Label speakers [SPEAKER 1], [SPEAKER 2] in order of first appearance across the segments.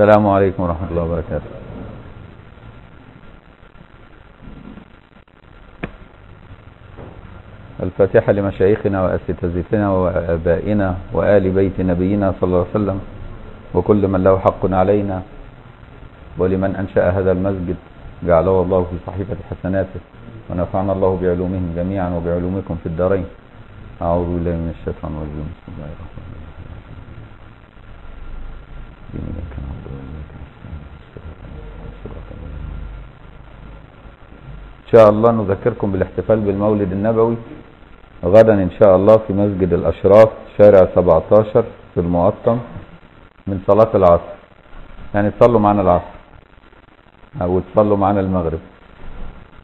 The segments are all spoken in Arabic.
[SPEAKER 1] السلام عليكم ورحمة الله وبركاته. الفاتحة لمشايخنا وأساتذتنا وآبائنا وآل بيت نبينا صلى الله عليه وسلم وكل من له حق علينا ولمن أنشأ هذا المسجد جعله الله في صحيفة حسناته ونفعنا الله بعلومهم جميعا وبعلومكم في الدارين. أعوذ بالله من الشيطان الرجيم بسم الله الرحمن الرحيم. شاء الله نذكركم بالاحتفال بالمولد النبوي غدا إن شاء الله في مسجد الأشراف شارع 17 في المقطم من صلاة العصر. يعني تصلوا معنا العصر. أو تصلوا معنا المغرب.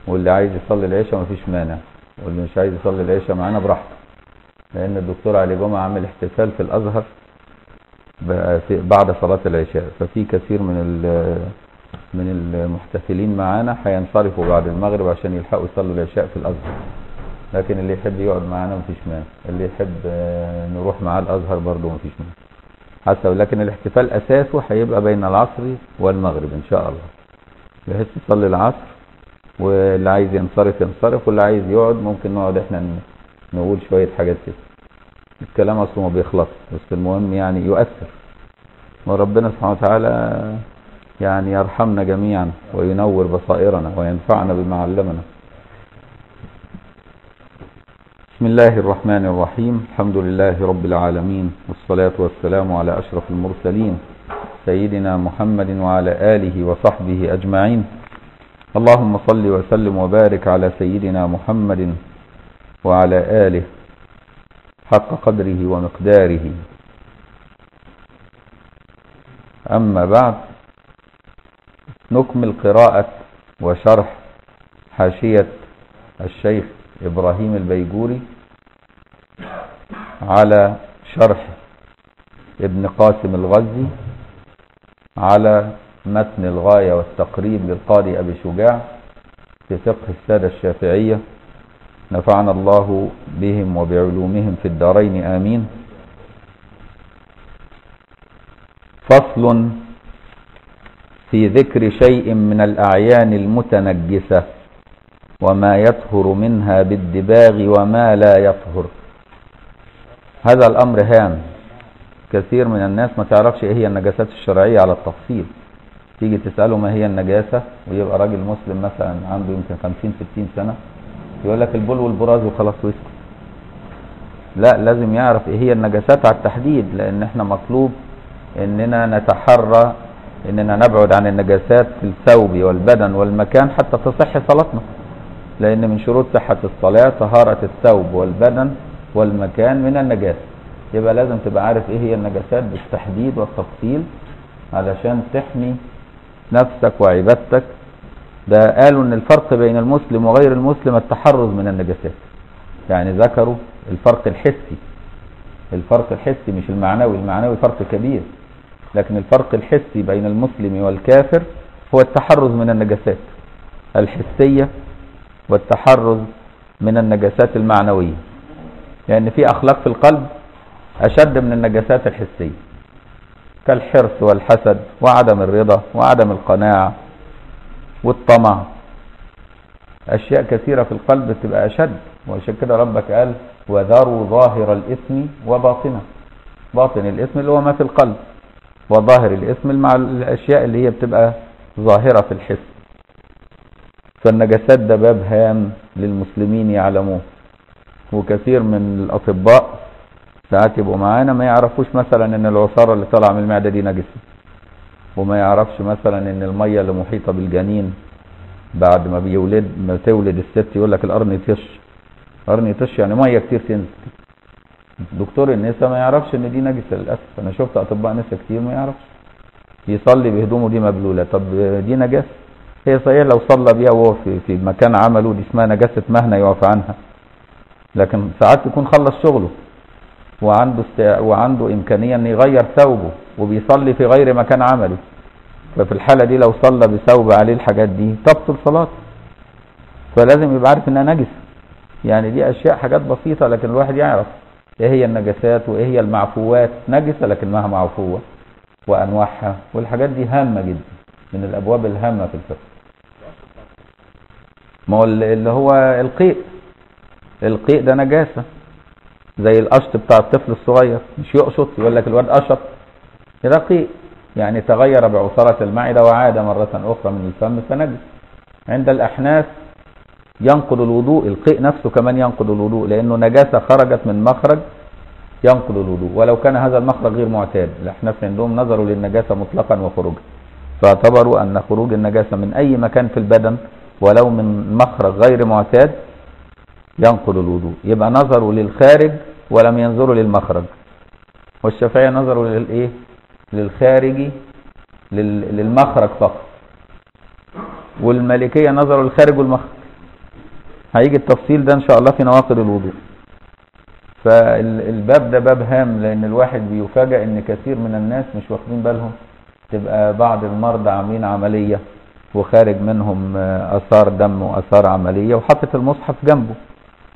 [SPEAKER 1] واللي عايز يصلي العشاء مفيش مانع. واللي مش عايز يصلي العشاء معانا براحته. لأن الدكتور علي جمعة عامل احتفال في الأزهر بعد صلاة العشاء. ففي كثير من من المحتفلين معانا هينصرفوا بعد المغرب عشان يلحقوا يصلوا العشاء في الأزهر. لكن اللي يحب يقعد معانا مفيش مانع. اللي يحب نروح معاه الأزهر برضه مفيش مانع. حسب لكن الاحتفال أساسه هيبقى بين العصر والمغرب إن شاء الله. بحيث يصلي العصر واللي عايز ينصرف ينصرف واللي عايز يقعد ممكن نقعد إحنا نقول شوية حاجات كده. الكلام أصله ما بيخلص بس المهم يعني يؤثر. وربنا سبحانه وتعالى يعني يرحمنا جميعا وينور بصائرنا وينفعنا بما علمنا. بسم الله الرحمن الرحيم. الحمد لله رب العالمين والصلاة والسلام على أشرف المرسلين سيدنا محمد وعلى آله وصحبه أجمعين. اللهم صل وسلم وبارك على سيدنا محمد وعلى آله حق قدره ومقداره. أما بعد نكمل قراءة وشرح حاشية الشيخ إبراهيم البيجوري على شرح ابن قاسم الغزي على متن الغاية والتقريب للقاضي أبي شجاع في فقه السادة الشافعية. نفعنا الله بهم وبعلومهم في الدارين آمين. فصل في ذكر شيء من الأعيان المتنجسة وما يطهر منها بالدباغ وما لا يطهر. هذا الأمر هام. كثير من الناس ما تعرفش إيه هي النجاسات الشرعية على التفصيل. تيجي تسأله ما هي النجاسة ويبقى راجل مسلم مثلا عنده يمكن 50 60 سنة يقول لك البول والبراز وخلاص ويسكت. لا لازم يعرف إيه هي النجاسات على التحديد لأن إحنا مطلوب إننا نتحرى إننا نبعد عن النجاسات في الثوب والبدن والمكان حتى تصح صلاتنا. لأن من شروط صحة الصلاة طهارة الثوب والبدن والمكان من النجاسة. يبقى لازم تبقى عارف إيه هي النجاسات بالتحديد والتفصيل علشان تحمي نفسك وعبادتك. ده قالوا إن الفرق بين المسلم وغير المسلم التحرز من النجاسات. يعني ذكروا الفرق الحسي. الفرق الحسي مش المعنوي المعنوي فرق كبير. لكن الفرق الحسي بين المسلم والكافر هو التحرز من النجاسات الحسية والتحرز من النجاسات المعنوية. لأن يعني في أخلاق في القلب أشد من النجاسات الحسية. كالحرص والحسد وعدم الرضا وعدم القناعة والطمع. أشياء كثيرة في القلب بتبقى أشد. وعشان كده ربك قال وذروا ظاهر الإثم وباطنه. باطن الإثم اللي هو ما في القلب. وظاهر الإثم مع الأشياء اللي هي بتبقى ظاهرة في الحس. فالنجاسات ده باب هام للمسلمين يعلموه. وكثير من الأطباء ساعات يبقوا معانا ما يعرفوش مثلا إن العصارة اللي طالعة من المعدة دي نجسة. وما يعرفش مثلا إن المية اللي محيطة بالجنين بعد ما بيولد ما تولد الست يقول لك القرن يطش قرن يطش يعني مية كتير تنزل. دكتور النساء ما يعرفش إن دي نجسة للأسف. أنا شفت أطباء نساء كتير ما يعرفش. يصلي بهدومه دي مبلولة. طب دي نجاسة. هي صحيح لو صلى بيها وهو في, في مكان عمله دي اسمها نجاسة مهنة يقف عنها. لكن ساعات يكون خلص شغله وعنده است... وعنده إمكانية أن يغير ثوبه وبيصلي في غير مكان عمله. ففي الحالة دي لو صلى بثوب عليه الحاجات دي تبطل صلاته. فلازم يبقى عارف إنها نجسة. يعني دي أشياء حاجات بسيطة لكن الواحد يعرف. إيه هي النجاسات وإيه هي المعفوات؟ نجسة لكنها معفوة وأنواعها والحاجات دي هامة جدا من الأبواب الهامة في الفقه. ما هو اللي هو القيء. القيء ده نجاسة زي القشط بتاع الطفل الصغير مش يقشط يقول لك الواد قشط. ده قيء. يعني تغير بعصارة المعدة وعاد مرة أخرى من الفم فنجس. عند الأحناف ينقض الوضوء. القيء نفسه كمان ينقض الوضوء لأنه نجاسة خرجت من مخرج ينقض الوضوء. ولو كان هذا المخرج غير معتاد الأحناف عندهم نظروا للنجاسة مطلقا وخروجا. فاعتبروا أن خروج النجاسة من أي مكان في البدن ولو من مخرج غير معتاد ينقض الوضوء. يبقى نظروا للخارج ولم ينظروا للمخرج. والشافعية نظروا للإيه للخارجي للمخرج فقط. والمالكية نظروا للخارج والمخرج. هيجي التفصيل ده إن شاء الله في نواقض الوضوء. فالباب ده باب هام لأن الواحد بيفاجئ إن كثير من الناس مش واخدين بالهم. تبقى بعض المرضى عاملين عملية وخارج منهم آثار دم وآثار عملية وحطت المصحف جنبه.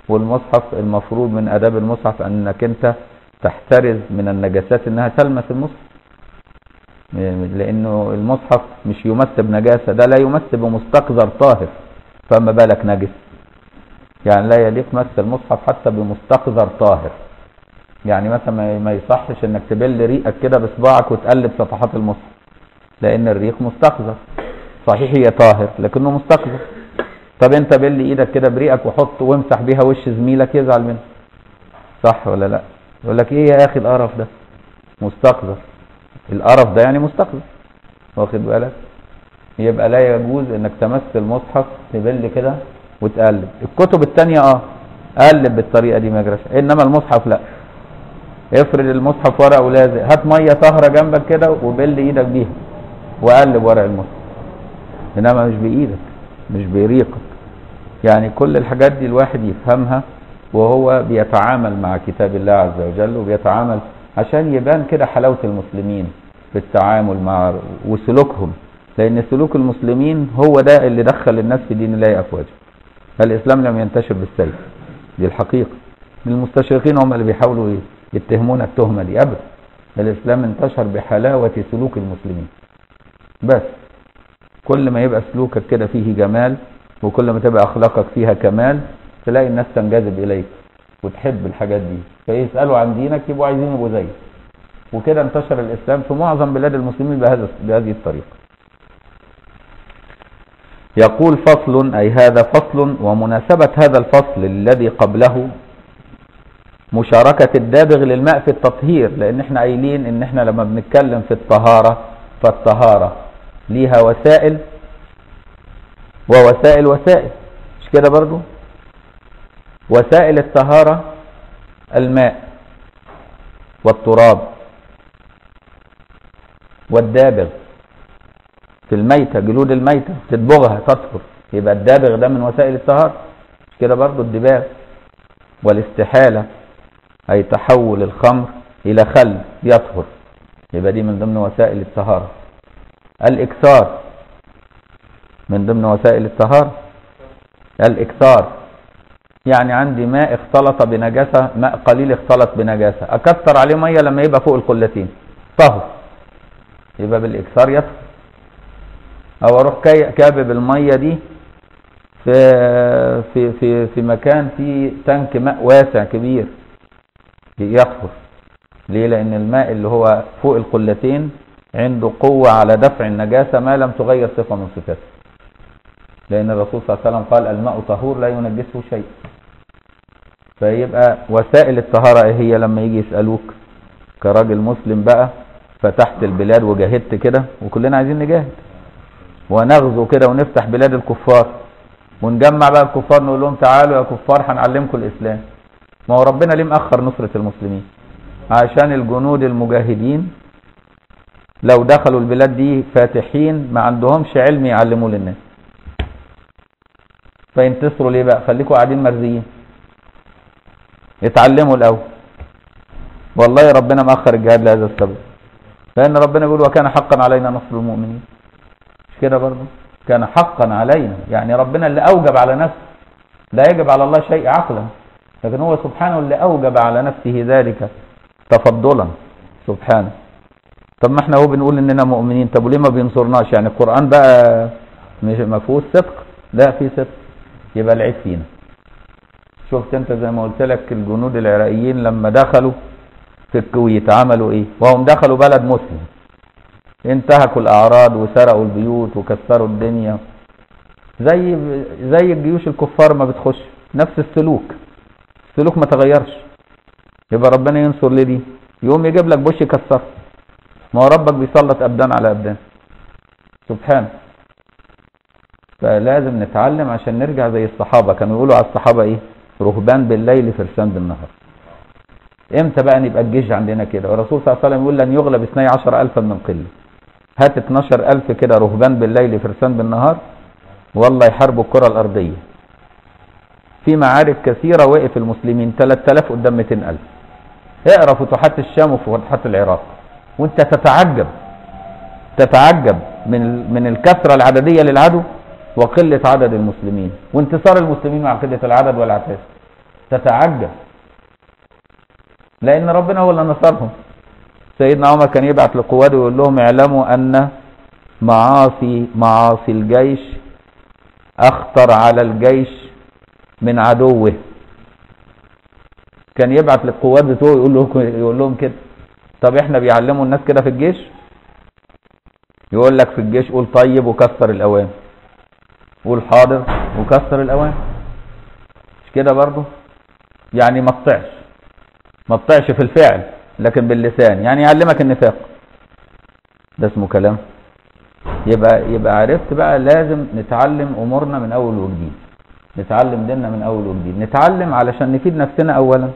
[SPEAKER 1] والمصحف المفروض من آداب المصحف إنك أنت تحترز من النجاسات إنها تلمس المصحف. لأنه المصحف مش يمس بنجاسة ده لا يمس بمستقذر طاهر فما بالك نجس. يعني لا يليق مس المصحف حتى بمستقذر طاهر. يعني مثلا ما يصحش إنك تبل ريقك كده بصباعك وتقلب صفحات المصحف لأن الريق مستقذر صحيح هي طاهر لكنه مستقذر طب أنت بل إيدك كده بريقك وحط وامسح بيها وش زميلك يزعل منك صح ولا لأ؟ يقول لك إيه يا أخي القرف ده؟ مستقذر القرف ده يعني مستقذر واخد بالك؟ يبقى لا يجوز إنك تمس المصحف تبل كده وتقلب. الكتب التانية آه قلب بالطريقة دي ما يجراش إنما المصحف لا. افرد المصحف ورقة ولازق هات مية طاهرة جنبك كده وبل إيدك بيها. وقلب ورق المصحف. إنما مش بإيدك مش بريقك يعني كل الحاجات دي الواحد يفهمها وهو بيتعامل مع كتاب الله عز وجل وبيتعامل عشان يبان كده حلاوة المسلمين في التعامل مع وسلوكهم. لأن سلوك المسلمين هو ده اللي دخل الناس في دين الله افواجا. الإسلام لم ينتشر بالسيف دي الحقيقة. المستشرقين هم اللي بيحاولوا يتهمون التهمة دي. ابدا. الإسلام انتشر بحلاوة سلوك المسلمين. بس كل ما يبقى سلوكك كده فيه جمال وكل ما تبقى أخلاقك فيها كمال تلاقي الناس تنجذب إليك وتحب الحاجات دي. فيسألوا عن دينك يبقوا عايزين يبقوا زيك. وكده انتشر الإسلام في معظم بلاد المسلمين بهذا بهذه الطريقة. يقول فصل أي هذا فصل ومناسبة هذا الفصل الذي قبله مشاركة الدابغ للماء في التطهير لأن إحنا قايلين إن إحنا لما بنتكلم في الطهارة فالطهارة ليها وسائل ووسائل وسائل مش كده برضو؟ وسائل الطهارة الماء والتراب والدابغ. في الميتة جلود الميتة تدبغها تطهر. يبقى الدابغ ده من وسائل الطهارة مش كده برضو؟ الدباغ والاستحالة أي تحول الخمر إلى خل يطهر. يبقى دي من ضمن وسائل الطهارة الإكثار من ضمن وسائل الطهارة الإكثار. يعني عندي ماء اختلط بنجاسة ماء قليل اختلط بنجاسة. أكثر عليه مية لما يبقى فوق القلتين. طهر. يبقى بالإكثار يطهر. أو أروح كابب الميه دي في في في في مكان فيه تانك ماء واسع كبير يطهر ليه؟ لأن الماء اللي هو فوق القلتين عنده قوة على دفع النجاسة ما لم تغير صفة من صفاته لأن الرسول صلى الله عليه وسلم قال الماء طهور لا ينجسه شيء. فيبقى وسائل الطهارة إيه هي لما يجي يسألوك؟ كراجل مسلم بقى فتحت البلاد وجاهدت كده وكلنا عايزين نجاهد. ونغزو كده ونفتح بلاد الكفار. ونجمع بقى الكفار نقول لهم تعالوا يا كفار هنعلمكم الإسلام. ما هو ربنا ليه مأخر نصرة المسلمين؟ عشان الجنود المجاهدين لو دخلوا البلاد دي فاتحين ما عندهمش علم يعلموه للناس. فينتصروا ليه بقى؟ خليكم قاعدين مرزيين اتعلموا الأول. والله ربنا مأخر الجهاد لهذا السبب. لأن ربنا يقول وكان حقا علينا نصر المؤمنين. كده برضه كان حقا علينا. يعني ربنا اللي أوجب على نفسه. لا يجب على الله شيء عقلا. لكن هو سبحانه اللي أوجب على نفسه ذلك تفضلا. سبحانه. طب ما إحنا هو بنقول إننا مؤمنين. طب وليه ما بينصرناش؟ يعني القرآن بقى ما فيهوش صدق. لا في صدق. يبقى العيب فينا. شفت انت زي ما قلت لك الجنود العراقيين لما دخلوا في الكويت عملوا إيه؟ وهم دخلوا بلد مسلم. انتهكوا الأعراض وسرقوا البيوت وكسروا الدنيا. زي زي الجيوش الكفار ما بتخش نفس السلوك. السلوك ما تغيرش. يبقى ربنا ينصر ليه دي؟ يقوم يجيب لك بوش يكسر. ما هو ربك بيسلط أبدان على أبدان. سبحانه فلازم نتعلم عشان نرجع زي الصحابة. كانوا يقولوا على الصحابة إيه؟ رهبان بالليل فرسان بالنهار إمتى بقى نبقى الجيش عندنا كده؟ والرسول صلى الله عليه وسلم يقول لن يغلب 12 ألفا من قلة. هات 12 ألف كده رهبان بالليل فرسان بالنهار والله يحاربوا الكرة الأرضية. في معارك كثيرة وقف المسلمين 3000 قدام 200000 اقرأ فتوحات الشام وفتوحات العراق. وانت تتعجب تتعجب من من الكثرة العددية للعدو وقلة عدد المسلمين. وانتصار المسلمين مع قلة العدد والعتاد. تتعجب. لأن ربنا هو اللي نصرهم. سيدنا عمر كان يبعث لقواده ويقول لهم اعلموا أن معاصي معاصي الجيش أخطر على الجيش من عدوه. كان يبعث للقوات بتوعه يقول لهم يقول لهم كده. طب إحنا بيعلموا الناس كده في الجيش؟ يقول لك في الجيش قول طيب وكسر الاوامر قول حاضر وكسر الاوامر مش كده برضه؟ يعني ما تطيعش. ما تطيعش في الفعل. لكن باللسان يعني يعلمك النفاق. ده اسمه كلام. يبقى يبقى عرفت بقى لازم نتعلم أمورنا من أول وجديد. نتعلم ديننا من أول وجديد. نتعلم علشان نفيد نفسنا اولا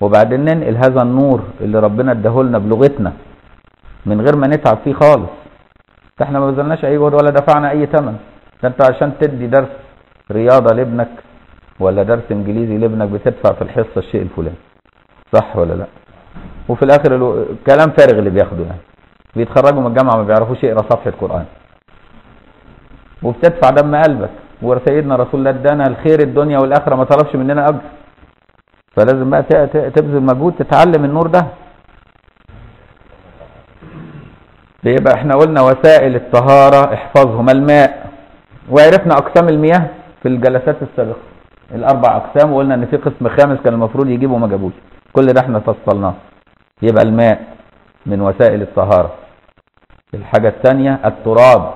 [SPEAKER 1] وبعدين ننقل هذا النور اللي ربنا اداهولنا بلغتنا من غير ما نتعب فيه خالص. إحنا ما بذلناش أي جهد ولا دفعنا أي ثمن ده أنت عشان تدي درس رياضة لابنك ولا درس إنجليزي لابنك بتدفع في الحصة الشيء الفلاني. صح ولا لا؟ وفي الآخر كلام فارغ اللي بياخده يعني بيتخرجوا من الجامعة ما بيعرفوش يقرأ صفحة قران وبتدفع دم قلبك. وسيدنا رسول الله ادانا الخير الدنيا والآخرة ما طلبش مننا أجر. فلازم بقى تبذل مجهود تتعلم النور ده. يبقى إحنا قلنا وسائل الطهارة احفظهم. الماء. وعرفنا أقسام المياه في الجلسات السابقة. الأربع أقسام وقلنا إن في قسم خامس كان المفروض يجيبه وما جابوش. كل ده إحنا فصلناه. يبقى الماء من وسائل الطهارة. الحاجة الثانية التراب.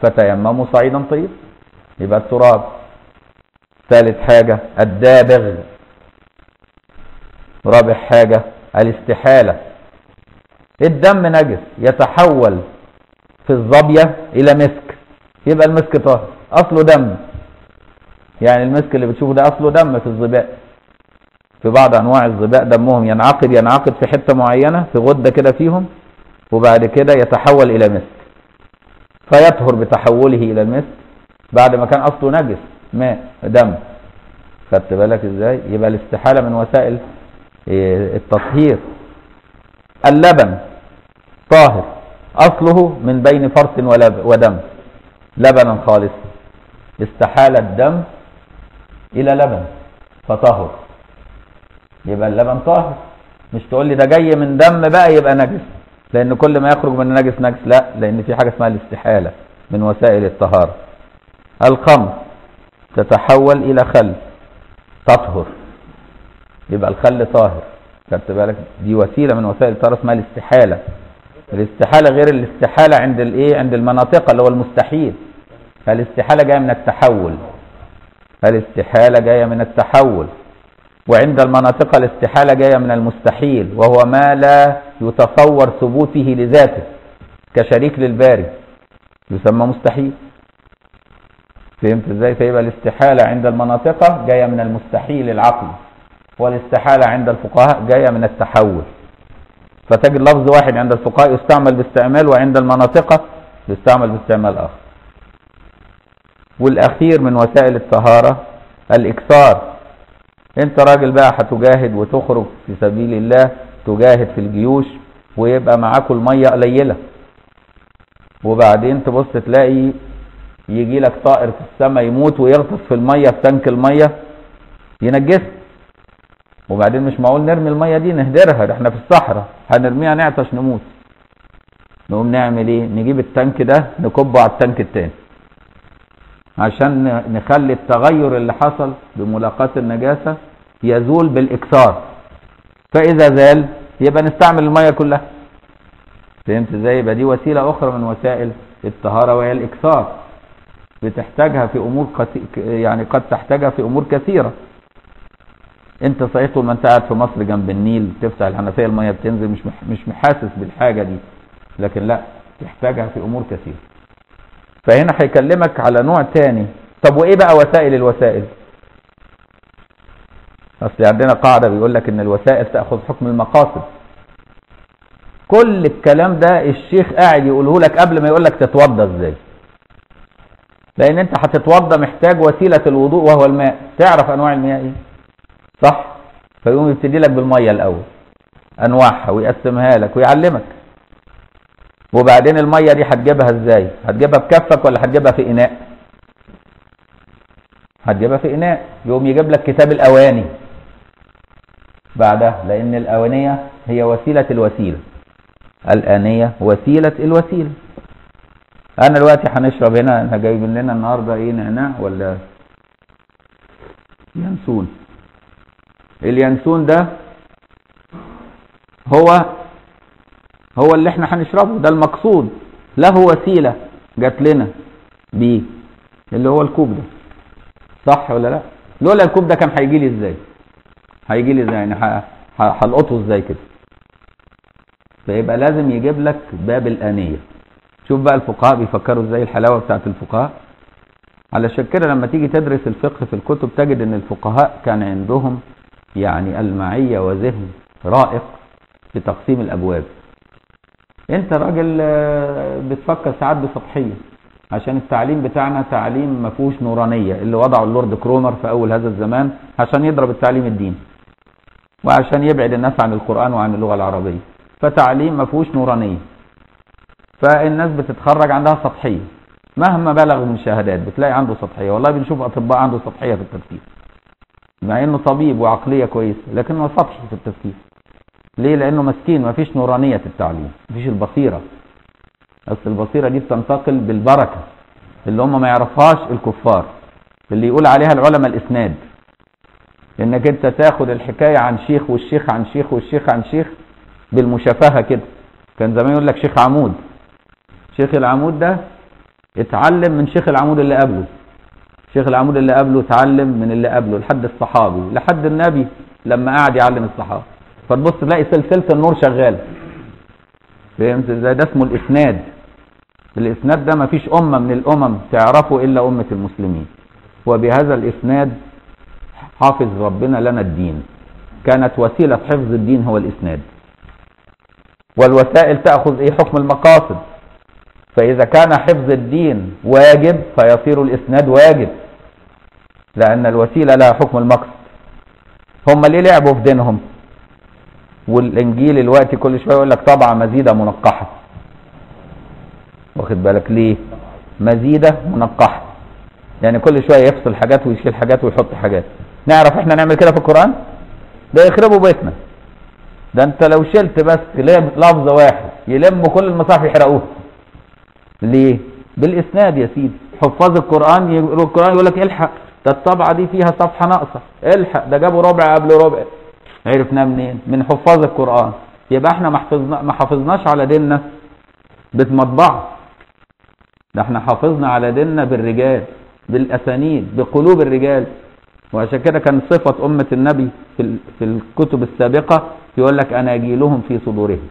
[SPEAKER 1] فتيمموا صعيدا طيب. يبقى التراب. ثالث حاجة الدابغ. رابع حاجة الاستحالة. الدم نجس يتحول في الظبية إلى مسك. يبقى المسك طاهر. أصله دم. يعني المسك اللي بتشوفه ده أصله دم في الظباء. في بعض أنواع الظباء دمهم ينعقد ينعقد في حتة معينة في غدة كده فيهم وبعد كده يتحول إلى مسك فيطهر بتحوله إلى المسك بعد ما كان أصله نجس ماء دم. خدت بالك إزاي؟ يبقى الاستحالة من وسائل التطهير. اللبن طاهر. أصله من بين فرث ودم. لبنا خالص. استحال الدم إلى لبن فطهر. يبقى اللبن طاهر. مش تقول لي ده جاي من دم بقى يبقى نجس. لأن كل ما يخرج من النجس نجس. لا لأن في حاجة اسمها الاستحالة من وسائل الطهارة. الخمر تتحول إلى خل تطهر. يبقى الخل طاهر. خدت بالك؟ دي وسيلة من وسائل الطهارة اسمها الاستحالة. الاستحالة غير الاستحالة عند الإيه؟ عند المناطق اللي هو المستحيل. الاستحاله جاية من التحول. الاستحاله جاية من التحول. وعند المناطق الاستحالة جاية من المستحيل وهو ما لا يتصور ثبوته لذاته كشريك للباري. يسمى مستحيل. فهمت إزاي؟ فيبقى الاستحالة عند المناطق جاية من المستحيل العقلي والاستحالة عند الفقهاء جاية من التحول. فتجد لفظ واحد عند الفقهاء يستعمل باستعمال وعند المناطق يستعمل باستعمال آخر. والأخير من وسائل الطهارة الإكثار. أنت راجل بقى هتجاهد وتخرج في سبيل الله تجاهد في الجيوش ويبقى معاكوا المية قليلة. وبعدين تبص تلاقي يجي لك طائر في السماء يموت ويغطس في المية في تنك المية ينجسك. وبعدين مش معقول نرمي المية دي نهدرها ده إحنا في الصحراء هنرميها نعطش نموت. نقوم نعمل إيه؟ نجيب التانك ده نكبه على التانك التاني. عشان نخلي التغير اللي حصل بملاقاة النجاسة يزول بالإكثار. فإذا زال يبقى نستعمل المية كلها. فهمت إزاي؟ يبقى دي وسيلة أخرى من وسائل الطهارة وهي الإكثار. بتحتاجها في أمور يعني قد تحتاجها في أمور كثيرة. أنت صحيح طول ما أنت قاعد في مصر جنب النيل تفتح الحنفية المية بتنزل مش مش محاسس بالحاجة دي. لكن لا تحتاجها في أمور كثيرة. فهنا هيكلمك على نوع تاني. طب وإيه بقى وسائل الوسائل؟ أصل عندنا قاعدة بيقول لك إن الوسائل تأخذ حكم المقاصد. كل الكلام ده الشيخ قاعد يقوله لك قبل ما يقول لك تتوضى إزاي. لأن أنت هتتوضى محتاج وسيلة الوضوء وهو الماء. تعرف أنواع المياه إيه؟ صح؟ فيقوم يبتدي لك بالميه الأول. أنواعها ويقسمها لك ويعلمك. وبعدين المية دي هتجيبها إزاي؟ هتجيبها بكفك ولا هتجيبها في إناء؟ هتجيبها في إناء. يقوم يجيب لك كتاب الأواني بعدها لأن الأوانية هي وسيلة الوسيلة. الآنية وسيلة الوسيلة. أنا دلوقتي هنشرب هنا إحنا جايبين لنا النهارده إيه نعناع ولا ينسون؟ اليانسون ده هو هو اللي إحنا هنشربه ده المقصود. له وسيلة جات لنا بيه اللي هو الكوب ده. صح ولا لا؟ لولا الكوب ده كان هيجي لي إزاي؟ هيجي لي إزاي؟ يعني هلقطه إزاي كده؟ فيبقى لازم يجيب لك باب الآنية. شوف بقى الفقهاء بيفكروا إزاي الحلاوة بتاعت الفقهاء. علشان كده لما تيجي تدرس الفقه في الكتب تجد إن الفقهاء كان عندهم يعني المعية وذهن رائق في تقسيم الأبواب. انت راجل بتفكر ساعات بسطحية. عشان التعليم بتاعنا تعليم ما فيهوش نورانية اللي وضعه اللورد كرومر في أول هذا الزمان عشان يضرب التعليم الديني. وعشان يبعد الناس عن القرآن وعن اللغة العربية. فتعليم ما فيهوش نورانية. فالناس بتتخرج عندها سطحية. مهما بلغ من شهادات بتلاقي عنده سطحية. والله بنشوف أطباء عنده سطحية في التفكير. مع إنه طبيب وعقلية كويسة لكنه سطحي في التفكير. ليه؟ لأنه مسكين ما فيش نورانية في التعليم ما فيش البصيرة. اصل البصيرة دي بتنتقل بالبركة اللي هم ما يعرفهاش الكفار اللي يقول عليها العلماء الإسناد. إنك أنت تاخد الحكاية عن شيخ والشيخ عن شيخ والشيخ عن شيخ بالمشافهة كده. كان زمان يقول لك شيخ عمود. شيخ العمود ده اتعلم من شيخ العمود اللي قبله. شيخ العمود اللي قبله اتعلم من اللي قبله لحد الصحابي لحد النبي لما قعد يعلم الصحابه فتبص تلاقي سلسلة النور شغالة. فهمت إزاي؟ ده اسمه الإسناد. الإسناد ده ما فيش أمة من الأمم تعرفه إلا أمة المسلمين. وبهذا الإسناد حافظ ربنا لنا الدين. كانت وسيلة حفظ الدين هو الإسناد. والوسائل تأخذ إيه؟ حكم المقاصد. فإذا كان حفظ الدين واجب فيصير الإسناد واجب. لأن الوسيلة لها حكم المقصد. هم ليه لعبوا في دينهم؟ والإنجيل الوقت كل شوية يقول لك طبعه مزيدة منقحة. واخد بالك ليه؟ مزيدة منقحة. يعني كل شوية يفصل حاجات ويشيل حاجات ويحط حاجات. نعرف إحنا نعمل كده في القرآن؟ ده يخربوا بيتنا. ده أنت لو شلت بس لفظ واحد يلموا كل المصاحف يحرقوها. ليه؟ بالإسناد يا سيدي. حفاظ القرآن القرآن يقول لك الحق. ده الطبعة دي فيها صفحة ناقصة. الحق. ده جابوا ربع قبل ربع. عرفناه منين؟ من حفاظ القرآن. يبقى إحنا ما ما حافظناش على ديننا. بمطبعه ده إحنا حافظنا على ديننا بالرجال بالأسانيد بقلوب الرجال. وعشان كده كان صفة أمة النبي في في الكتب السابقة يقول لك أناجيلهم في صدورهم.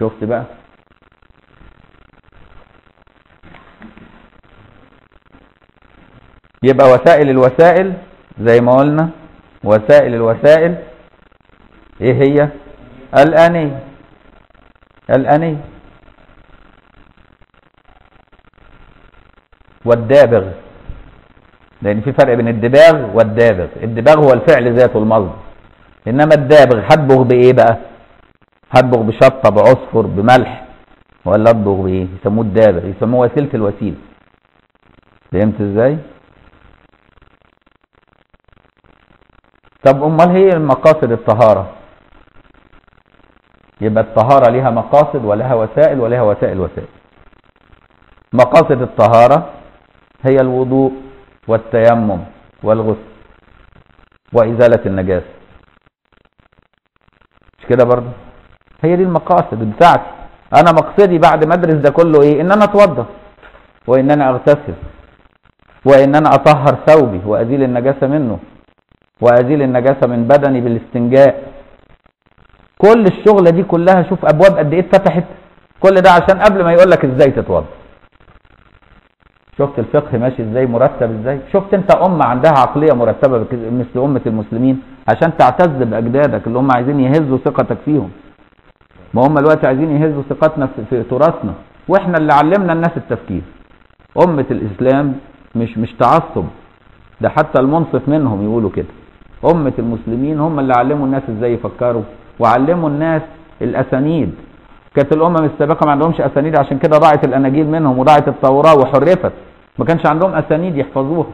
[SPEAKER 1] شفت بقى؟ يبقى وسائل الوسائل زي ما قلنا وسائل الوسائل إيه هي؟ الانية الانية والدابغ. لأن في فرق بين الدباغ والدابغ. الدباغ هو الفعل ذاته المصدر إنما الدابغ هتبغ بإيه بقى؟ هتبغ بشطة بعصفر بملح. ولا أطبغ بإيه؟ يسموه الدابغ يسموه وسيلة الوسيلة. فهمت إزاي؟ طب أمال هي مقاصد الطهارة؟ يبقى الطهارة لها مقاصد ولها وسائل ولها وسائل وسائل. مقاصد الطهارة هي الوضوء والتيمم والغسل وإزالة النجاسة. مش كده برضه؟ هي دي المقاصد بتاعتي. أنا مقصدي بعد ما ادرس ده كله إيه؟ إن أنا أتوضى وإن أنا أغتسل وإن أنا أطهر ثوبي وأزيل النجاسة منه. وأزيل النجاسة من بدني بالاستنجاء. كل الشغلة دي كلها شوف أبواب قد إيه اتفتحت. كل ده عشان قبل ما يقول لك إزاي تتوضى شفت الفقه ماشي إزاي؟ مرتب إزاي؟ شفت أنت أمة عندها عقلية مرتبة مثل أمة المسلمين؟ عشان تعتز بأجدادك اللي هم عايزين يهزوا ثقتك فيهم. ما هم الوقت عايزين يهزوا ثقتنا في, تراثنا. وإحنا اللي علمنا الناس التفكير. أمة الإسلام مش مش تعصب. ده حتى المنصف منهم يقولوا كده. أمة المسلمين هم اللي علموا الناس إزاي يفكروا وعلموا الناس الأسانيد. كانت الأمم السابقة ما عندهمش أسانيد عشان كده ضاعت الأناجيل منهم وضاعت التوراة وحرفت. ما كانش عندهم أسانيد يحفظوها.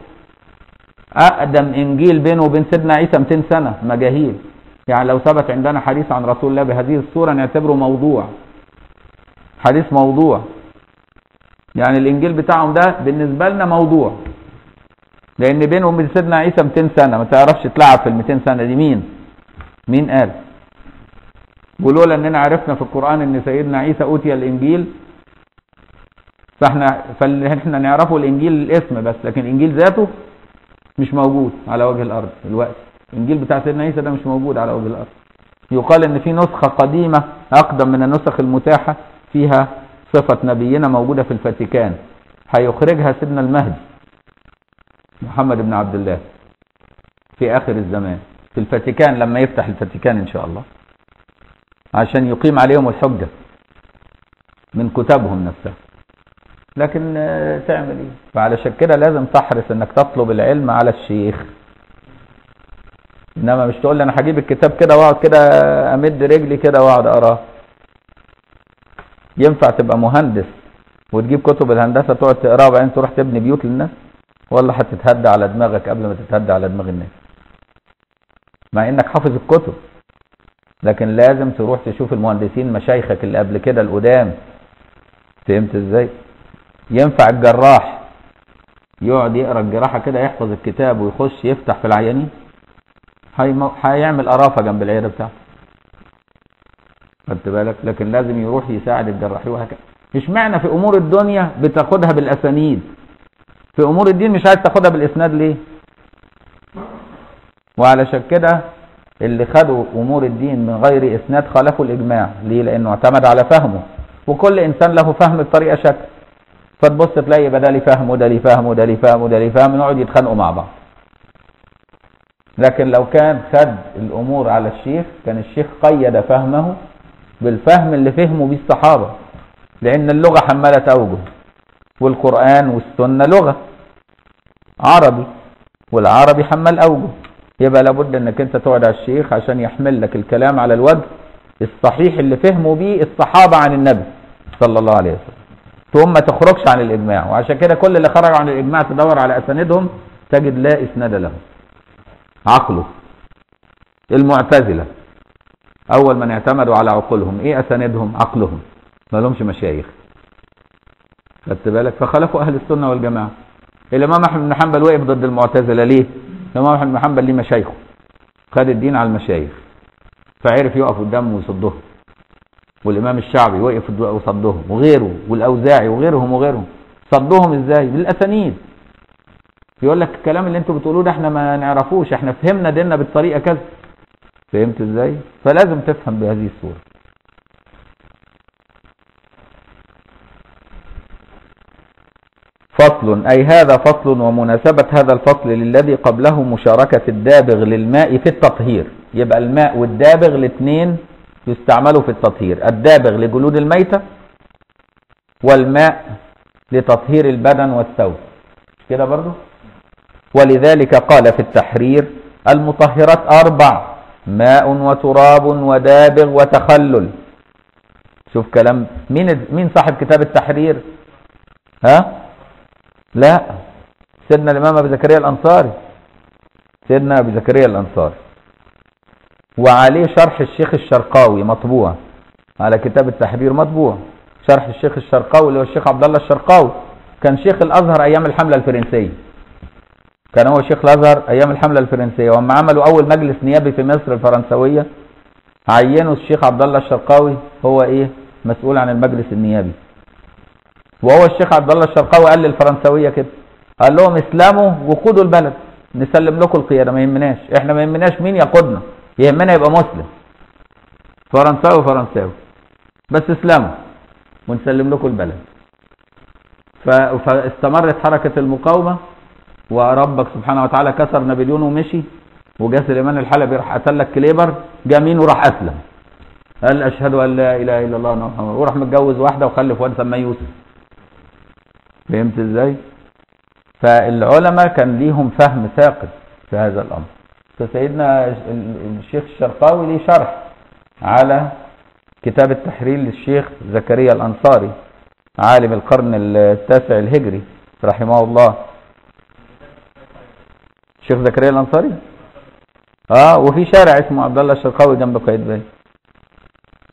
[SPEAKER 1] أقدم إنجيل بينه وبين سيدنا عيسى 200 سنة مجاهيل. يعني لو ثبت عندنا حديث عن رسول الله بهذه الصورة نعتبره موضوع. حديث موضوع. يعني الإنجيل بتاعهم ده بالنسبة لنا موضوع. لأن بينه وبين سيدنا عيسى 200 سنة ما تعرفش تلعب في ال 200 سنة دي مين؟ مين قال؟ ولولا إننا عرفنا في القرآن إن سيدنا عيسى أوتي الإنجيل. فاحنا فاللي إحنا نعرفه الإنجيل الاسم بس لكن الانجيل ذاته مش موجود على وجه الأرض دلوقتي. الإنجيل بتاع سيدنا عيسى ده مش موجود على وجه الأرض. يقال إن في نسخة قديمة أقدم من النسخ المتاحة فيها صفة نبينا موجودة في الفاتيكان. هيخرجها سيدنا المهدي. محمد بن عبد الله في آخر الزمان في الفاتيكان لما يفتح الفاتيكان إن شاء الله عشان يقيم عليهم الحجة من كتبهم نفسها. لكن تعمل إيه؟ فعلشان كده لازم تحرص إنك تطلب العلم على الشيخ. إنما مش تقول لي أنا هجيب الكتاب كده وأقعد كده أمد رجلي كده وأقعد اقراه ينفع تبقى مهندس وتجيب كتب الهندسة تقعد تقرأها وبعدين تروح تبني بيوت للناس؟ ولا هتتهدى على دماغك قبل ما تتهدى على دماغ الناس. مع إنك حافظ الكتب. لكن لازم تروح تشوف المهندسين مشايخك اللي قبل كده القدام. فهمت إزاي؟ ينفع الجراح يقعد يقرأ الجراحة كده يحفظ الكتاب ويخش يفتح في العيانين؟ هيعمل قرافة جنب العيادة بتاعته. خدت بالك؟ لكن لازم يروح يساعد الجراحين وهكذا مش معنى في أمور الدنيا بتاخدها بالأسانيد. في أمور الدين مش عايز تاخدها بالإسناد ليه؟ وعلشان كده اللي خدوا أمور الدين من غير إسناد خالفوا الإجماع. ليه؟ لأنه اعتمد على فهمه. وكل إنسان له فهم بطريقة شكل فتبص تلاقي يبقى ده ليه فهم وده ليه فهم وده ليه فهم وده ليه فهم يقعد يتخانقوا مع بعض. لكن لو كان خد الأمور على الشيخ كان الشيخ قيد فهمه بالفهم اللي فهموا بيه الصحابة. لأن اللغة حماله أوجه. والقرآن والسنة لغة. عربي. والعربي حمل أوجه. يبقى لابد إنك أنت تقعد على الشيخ عشان يحمل لك الكلام على الوجه الصحيح اللي فهموا بيه الصحابة عن النبي صلى الله عليه وسلم. ثم تخرجش عن الإجماع. وعشان كده كل اللي خرجوا عن الإجماع تدور على أساندهم تجد لا إسناد لهم. عقله. المعتزلة. أول من اعتمدوا على عقولهم. إيه أساندهم عقلهم. ما لهمش مشايخ. خدت بالك؟ فخالفوا أهل السنة والجماعة. الإمام أحمد بن حنبل وقف ضد المعتزلة ليه؟ الإمام أحمد بن حنبل ليه مشايخه. خد الدين على المشايخ. فعرف يقف قدامهم ويصدهم. والإمام الشعبي وقف وصدهم. وغيره والأوزاعي وغيرهم وغيرهم. صدهم إزاي؟ بالأسانيد. يقول لك الكلام اللي أنتوا بتقولوه ده إحنا ما نعرفوش. إحنا فهمنا ديننا بالطريقة كذا. فهمت إزاي؟ فلازم تفهم بهذه الصورة. فصل. أي هذا فصل ومناسبة هذا الفصل للذي قبله مشاركة الدابغ للماء في التطهير. يبقى الماء والدابغ الاثنين يستعملوا في التطهير. الدابغ لجلود الميتة والماء لتطهير البدن والثوب. كده برضو؟ ولذلك قال في التحرير المطهرات أربع ماء وتراب ودابغ وتخلل. شوف كلام. مين مين صاحب كتاب التحرير؟ ها؟ لا. سيدنا الإمام أبي زكريا الأنصاري. سيدنا أبي زكريا الأنصاري. وعليه شرح الشيخ الشرقاوي مطبوع. على كتاب التحرير مطبوع. شرح الشيخ الشرقاوي اللي هو الشيخ عبد الله الشرقاوي. كان شيخ الأزهر أيام الحملة الفرنسية. كان هو شيخ الأزهر أيام الحملة الفرنسية. واما عملوا أول مجلس نيابي في مصر الفرنسوية. عينوا الشيخ عبد الله الشرقاوي. هو إيه؟ مسؤول عن المجلس النيابي. وهو الشيخ عبد الله الشرقاوي قال للفرنسوية كده. قال لهم اسلموا وقودوا البلد. نسلم لكم القيادة. ما يهمناش. إحنا ما يهمناش مين يقودنا. يهمنا يبقى مسلم. فرنساوي فرنساوي. بس اسلموا ونسلم لكم البلد. فاستمرت حركة المقاومة. وربك سبحانه وتعالى كسر نابليون ومشي. وجا سليمان الحلبي راح قتل كليبر. جا مين وراح أسلم. قال أشهد أن لا إله إلا الله وراح متجوز واحدة وخلف واد سماه يوسف. فهمت إزاي؟ فالعلماء كان ليهم فهم ثاقب في هذا الأمر. فسيدنا الشيخ الشرقاوي ليه شرح على كتاب التحرير للشيخ زكريا الأنصاري عالم القرن التاسع الهجري رحمه الله. الشيخ زكريا الأنصاري؟ آه وفي شارع اسمه عبد الله الشرقاوي جنب قايتباي.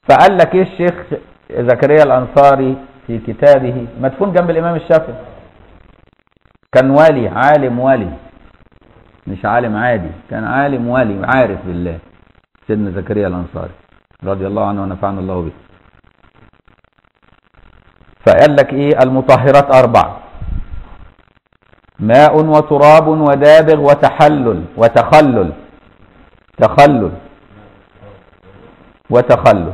[SPEAKER 1] فقال لك إيه الشيخ زكريا الأنصاري؟ في كتابه مدفون جنب الإمام الشافعي. كان والي عالم والي. مش عالم عادي كان عالم والي عارف بالله. سيدنا زكريا الأنصاري رضي الله عنه ونفعنا الله به. فقال لك إيه؟ المطهرات أربع ماء وتراب ودابغ وتحلل وتخلل. تخلل. وتخلل.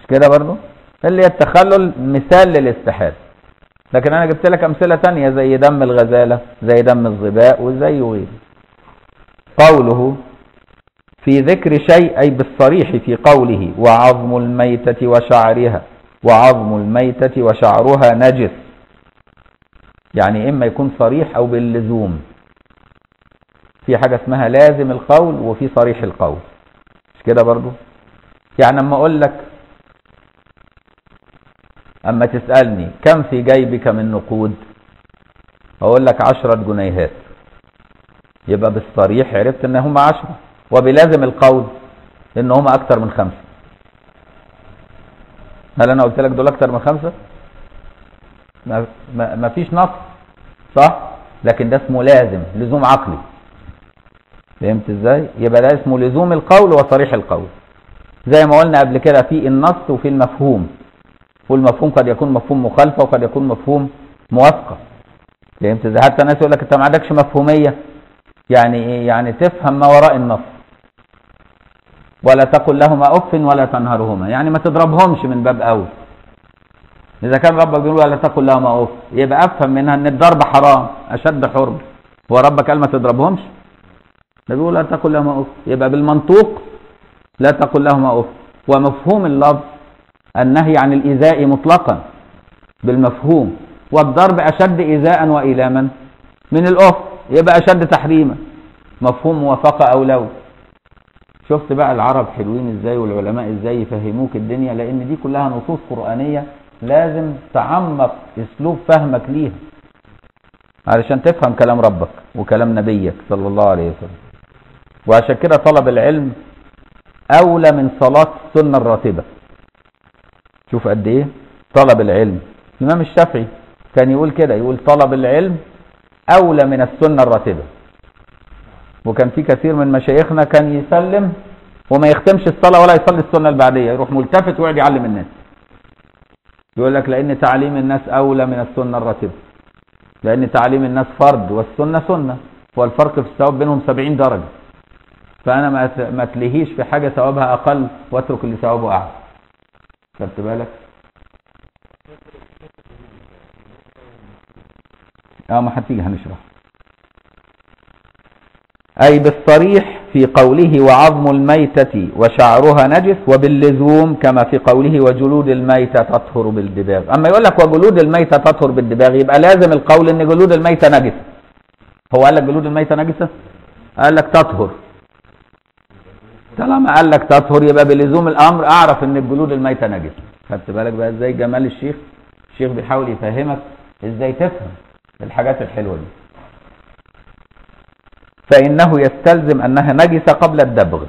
[SPEAKER 1] مش كده برضو؟ اللي هي التخلل مثال للاستحالة. لكن أنا جبت لك أمثلة تانية زي دم الغزالة زي دم الظباء وزي وغيره. قوله في ذكر شيء أي بالصريح في قوله وعظم الميتة وشعرها وعظم الميتة وشعرها نجس. يعني إما يكون صريح أو باللزوم. في حاجة اسمها لازم القول وفي صريح القول. مش كده برضو؟ يعني أما أقول لك أما تسألني كم في جيبك من نقود؟ أقول لك عشرة جنيهات. يبقى بالصريح عرفت إن هم عشرة. وبلازم القول إن هم أكتر من خمسة. هل أنا قلت لك دول أكتر من خمسة؟ ما, ما, ما فيش نص. صح؟ لكن ده اسمه لازم لزوم عقلي. فهمت إزاي؟ يبقى ده اسمه لزوم القول وصريح القول. زي ما قلنا قبل كده في النص وفي المفهوم. والمفهوم قد يكون مفهوم مخالفة وقد يكون مفهوم موافقة. فهمت إزاي؟ حتى الناس يقول لك أنت ما عندكش مفهومية. يعني إيه؟ يعني تفهم ما وراء النص. ولا تقل لهما أف ولا تنهرهما. يعني ما تضربهمش من باب أول. إذا كان ربك بيقول ولا تقل لهما أف يبقى أفهم منها إن الضرب حرام أشد حرم هو ربك قال ما تضربهمش. ده بيقول لا تقل لهما أف. يبقى بالمنطوق لا تقل لهما أف. ومفهوم اللفظ النهي عن الإيذاء مطلقا بالمفهوم والضرب أشد ايذاء وايلاما. من الاف يبقى أشد تحريما. مفهوم موافقة أو لو شفت بقى العرب حلوين إزاي والعلماء إزاي يفهموك الدنيا لأن دي كلها نصوص قرآنية لازم تعمق أسلوب فهمك ليها. علشان تفهم كلام ربك وكلام نبيك صلى الله عليه وسلم. وعشان كده طلب العلم أولى من صلاة السنة الراتبة. شوف قد إيه؟ طلب العلم. الإمام الشافعي كان يقول كده يقول طلب العلم أولى من السنة الراتبة. وكان في كثير من مشايخنا كان يسلم وما يختمش الصلاة ولا يصلي السنة البعدية يروح ملتفت ويقعد يعلم الناس. يقول لك لأن تعليم الناس أولى من السنة الراتبة. لأن تعليم الناس فرض والسنة سنة والفرق في الثواب بينهم 70 درجة. فأنا ما تلهيش في حاجة ثوابها أقل وأترك اللي ثوابه أعلى. خدت بالك؟ آه ما هتيجي هنشرح. أي بالصريح في قوله وعظم الميتة وشعرها نجس وباللزوم كما في قوله وجلود الميتة تطهر بالدباغ. أما يقول لك وجلود الميتة تطهر بالدباغ يبقى لازم القول إن جلود الميتة نجسة. هو قال لك جلود الميتة نجسة؟ قال لك تطهر. طالما قال لك تطهر يبقى بلزوم الأمر أعرف إن الجلود الميتة نجسة خدت بالك بقى إزاي جمال الشيخ؟ الشيخ بيحاول يفهمك إزاي تفهم الحاجات الحلوة دي. فإنه يستلزم أنها نجسة قبل الدبغ.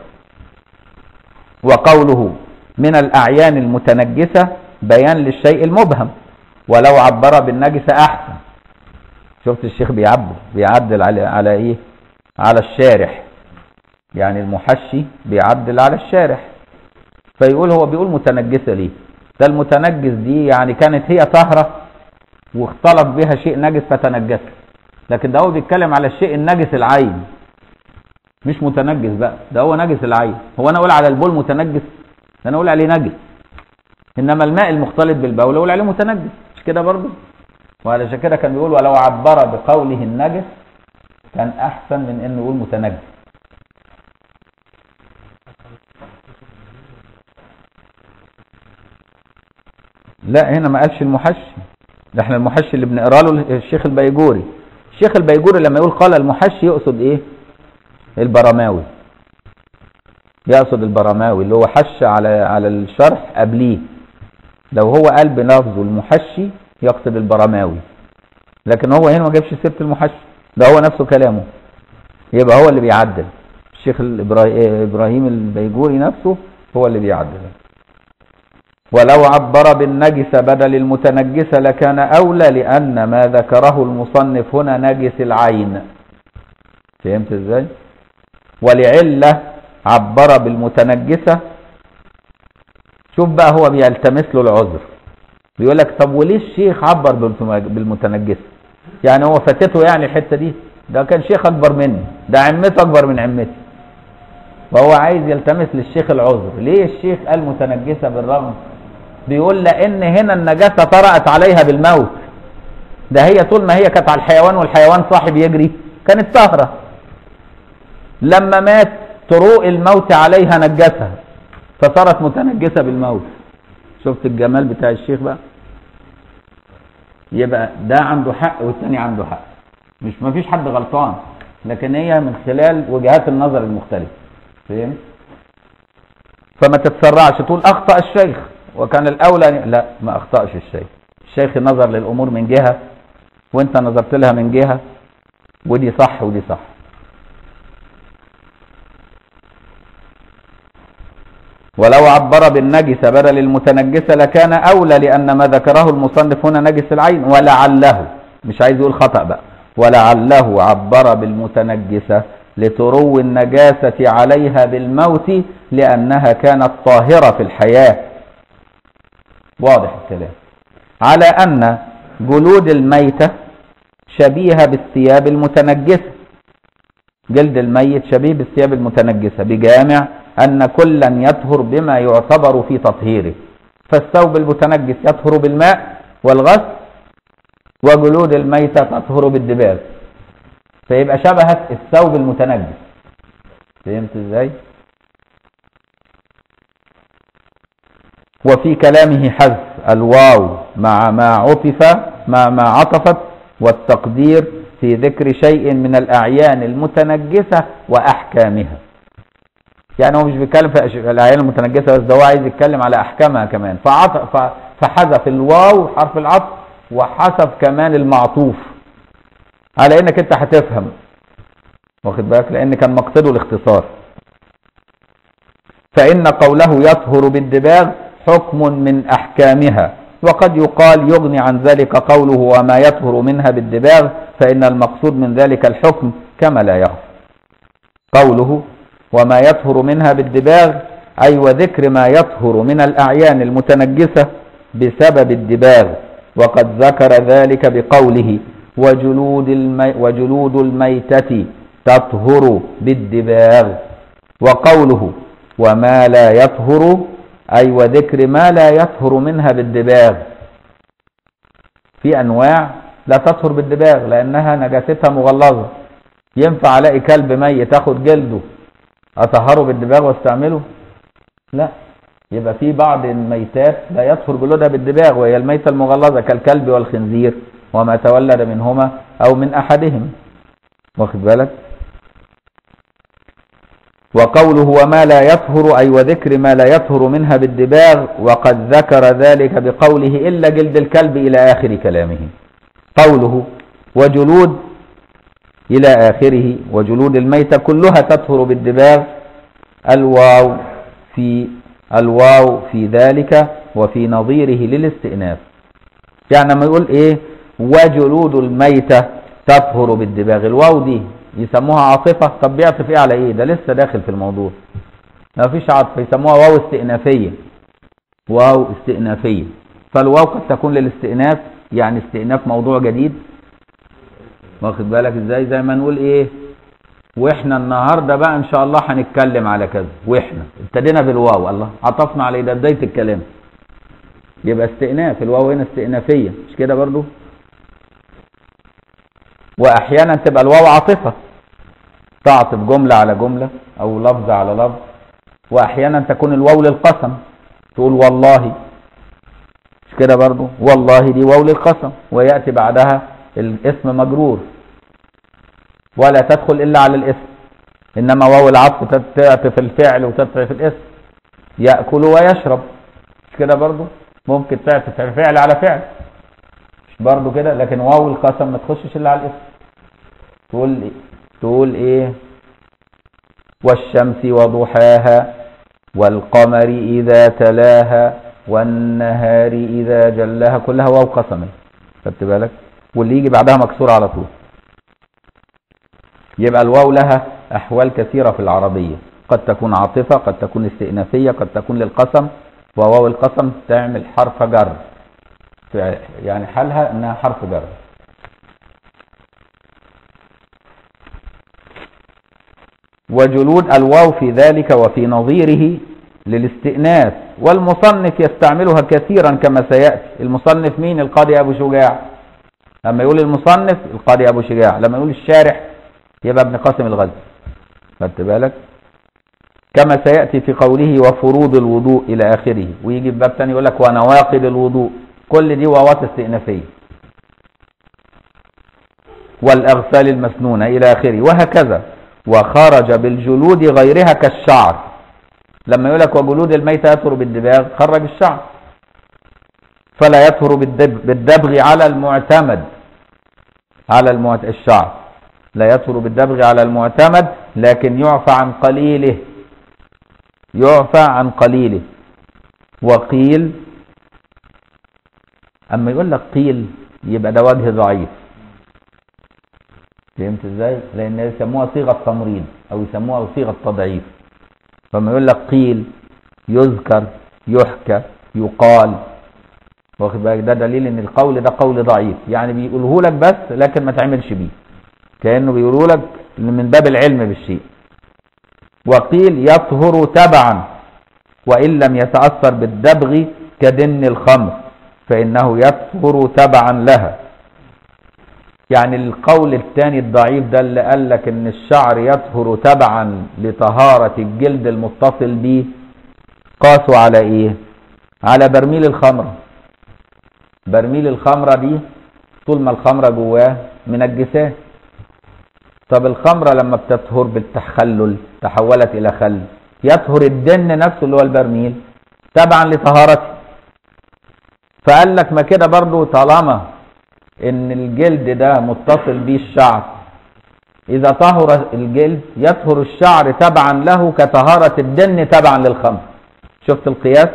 [SPEAKER 1] وقوله من الأعيان المتنجسة بيان للشيء المبهم. ولو عبر بالنجس أحسن. شفت الشيخ بيعبر بيعدل على على إيه؟ على الشارح. يعني المحشي بيعدل على الشارح. فيقول هو بيقول متنجسة ليه؟ ده المتنجس دي يعني كانت هي طهرة واختلط بها شيء نجس فتنجست لكن ده هو بيتكلم على الشيء النجس العين. مش متنجس بقى ده هو نجس العين. هو أنا أقول على البول متنجس؟ ده أنا أقول عليه نجس. إنما الماء المختلط بالبول أقول عليه متنجس. مش كده برضه؟ وعلشان كده كان بيقول ولو عبر بقوله النجس كان أحسن من إنه يقول متنجس. لا هنا ما قالش المحشي. ده إحنا المحشي اللي بنقرأ له الشيخ البيجوري. الشيخ البيجوري لما يقول قال المحشي يقصد إيه؟ البرماوي يقصد البرماوي اللي هو حش على على الشرح قبليه. لو هو قال بلفظه المحشي يقصد البرماوي لكن هو هنا ما جابش سيرة المحشي. ده هو نفسه كلامه. يبقى هو اللي بيعدل. الشيخ إبراهيم البيجوري نفسه هو اللي بيعدل. ولو عبر بالنجس بدل المتنجس لكان أولى لأن ما ذكره المصنف هنا نجس العين. فهمت إزاي؟ ولعلة عبر بالمتنجسة شوف بقى هو بيلتمس له العذر. بيقول لك طب وليه الشيخ عبر بالمتنجسة يعني هو فاتته يعني الحتة دي؟ ده كان شيخ أكبر مني. ده عمته أكبر من عمتي. وهو عايز يلتمس للشيخ العذر. ليه الشيخ قال متنجسة بالرغم؟ بيقول لأن هنا النجاسة طرأت عليها بالموت. ده هي طول ما هي كانت على الحيوان والحيوان صاحب يجري كانت طاهرة لما مات طروق الموت عليها نجسها فصارت متنجسة بالموت. شفت الجمال بتاع الشيخ بقى؟ يبقى ده عنده حق والتاني عنده حق. مش مفيش حد غلطان لكن هي من خلال وجهات النظر المختلفة. فهمت؟ فما تتسرعش. تقول أخطأ الشيخ. وكان الأولى لا ما أخطأش الشيخ. الشيخ نظر للأمور من جهة وأنت نظرت لها من جهة ودي صح ودي صح. ولو عبر بالنجس بدل المتنجسة لكان أولى لأن ما ذكره المصنف هنا نجس العين ولعله. مش عايز يقول خطأ بقى. ولعله عبر بالمتنجسة لترو النجاسة عليها بالموت لأنها كانت طاهرة في الحياة. واضح الكلام. على أن جلود الميتة شبيهة بالثياب المتنجسة. جلد الميت شبيه بالثياب المتنجسة بجامع أن كلا يطهر بما يعتبر في تطهيره. فالثوب المتنجس يطهر بالماء والغسل وجلود الميتة تطهر بالدباغ فيبقى شبهت الثوب المتنجس. فهمت إزاي؟ وفي كلامه حذف الواو مع ما عطف مع ما عطفت والتقدير في ذكر شيء من الأعيان المتنجسة وأحكامها. يعني هو مش بيتكلم في الأعيان المتنجسة بس ده هو عايز يتكلم على أحكامها كمان. فعطف فحذف الواو حرف العطف وحذف كمان المعطوف. على إنك أنت هتفهم. واخد بالك؟ لأن كان مقصده الاختصار. فإن قوله يطهر بالدباغ حكم من أحكامها. وقد يقال يغني عن ذلك قوله وما يطهر منها بالدباغ فإن المقصود من ذلك الحكم كما لا يخفى. قوله وما يطهر منها بالدباغ أي وذكر ما يطهر من الأعيان المتنجسة بسبب الدباغ. وقد ذكر ذلك بقوله وجلود, المي وجلود الميتة تطهر بالدباغ. وقوله وما لا يطهر أي وذكر ما لا يطهر منها بالدباغ. في أنواع لا تطهر بالدباغ لأنها نجاستها مغلظة. ينفع ألاقي كلب ميت أخد جلده أطهره بالدباغ وأستعمله؟ لا. يبقى في بعض الميتات لا يطهر جلودها بالدباغ وهي الميتة المغلظة كالكلب والخنزير وما تولد منهما أو من أحدهم. واخد بالك؟ وقوله وما لا يطهر أي وذكر ما لا يطهر منها بالدباغ وقد ذكر ذلك بقوله إلا جلد الكلب إلى آخر كلامه. قوله وجلود إلى آخره وجلود الميتة كلها تطهر بالدباغ الواو في الواو في ذلك وفي نظيره للاستئناف. يعني لما يقول إيه؟ وجلود الميتة تطهر بالدباغ. الواو دي يسموها عاطفة. طب بيعطف إيه على إيه؟ ده لسه داخل في الموضوع. ما فيش عاطفة. يسموها واو استئنافية. واو استئنافية. فالواو قد تكون للاستئناف يعني استئناف موضوع جديد. واخد بالك إزاي؟ زي ما نقول إيه؟ وإحنا النهارده بقى إن شاء الله هنتكلم على كذا. وإحنا ابتدينا بالواو. الله عطفنا عليه ده بداية الكلام. يبقى استئناف. الواو هنا استئنافية. مش كده برضو؟ وأحيانا تبقى الواو عاطفة. تعطف جملة على جملة أو لفظ على لفظ. وأحيانا تكون الواو للقسم. تقول والله. مش كده برضو؟ والله دي واو للقسم. ويأتي بعدها الاسم مجرور. ولا تدخل إلا على الاسم. إنما واو العطف تعطف الفعل وتعطف الاسم. يأكل ويشرب. مش كده برضو؟ ممكن تعطف الفعل على فعل. برضو كده لكن واو القسم ما تخشش إلا على الإسم. تقول إيه؟ تقول إيه؟ والشمس وضحاها والقمر إذا تلاها والنهار إذا جلاها كلها واو قسم خدت بالك؟ واللي يجي بعدها مكسور على طول. يبقى الواو لها أحوال كثيرة في العربية. قد تكون عاطفة قد تكون استئنافية قد تكون للقسم وواو القسم تعمل حرف جر. يعني حالها إنها حرف جر وجلود الواو في ذلك وفي نظيره للاستئناس والمصنف يستعملها كثيرا كما سيأتي. المصنف مين؟ القاضي أبو شجاع. لما يقول المصنف القاضي أبو شجاع. لما يقول الشارح يبقى ابن قاسم الغزي خدت بالك؟ كما سيأتي في قوله وفروض الوضوء إلى آخره. ويجي في باب تاني يقول لك ونواقض الوضوء. كل دي واوات استئنافية. والأغسال المسنونة إلى آخره وهكذا. وخرج بالجلود غيرها كالشعر. لما يقول لك وجلود الميتة يطهر بالدباغ خرج الشعر. فلا يطهر بالدبغ على المعتمد. على المعت... الشعر. لا يطهر بالدبغ على المعتمد لكن يعفى عن قليله. يعفى عن قليله. وقيل أما يقول لك قيل يبقى ده وجه ضعيف. فهمت إزاي؟ لأن يسموها صيغة تمريض أو يسموها صيغة تضعيف. فما يقول لك قيل يذكر يحكى يقال. واخد بالك؟ ده دليل إن القول ده قول ضعيف. يعني بيقوله لك بس لكن ما تعملش بيه. كأنه بيقولوا لك من باب العلم بالشيء. وقيل يطهر تبعا وإن لم يتأثر بالدبغ كدن الخمر. فإنه يطهر تبعا لها. يعني القول الثاني الضعيف ده اللي قال لك إن الشعر يطهر تبعا لطهارة الجلد المتصل به قاسوا على إيه؟ على برميل الخمرة. برميل الخمرة دي طول ما الخمرة جواه منجسات طب الخمرة لما بتطهر بالتخلل تحولت إلى خل يطهر الدن نفسه اللي هو البرميل تبعا لطهارته فقال لك ما كده برضو طالما إن الجلد ده متصل بيه الشعر. إذا طهر الجلد يطهر الشعر تبعا له كطهارة الدن تبعا للخمر. شفت القياس؟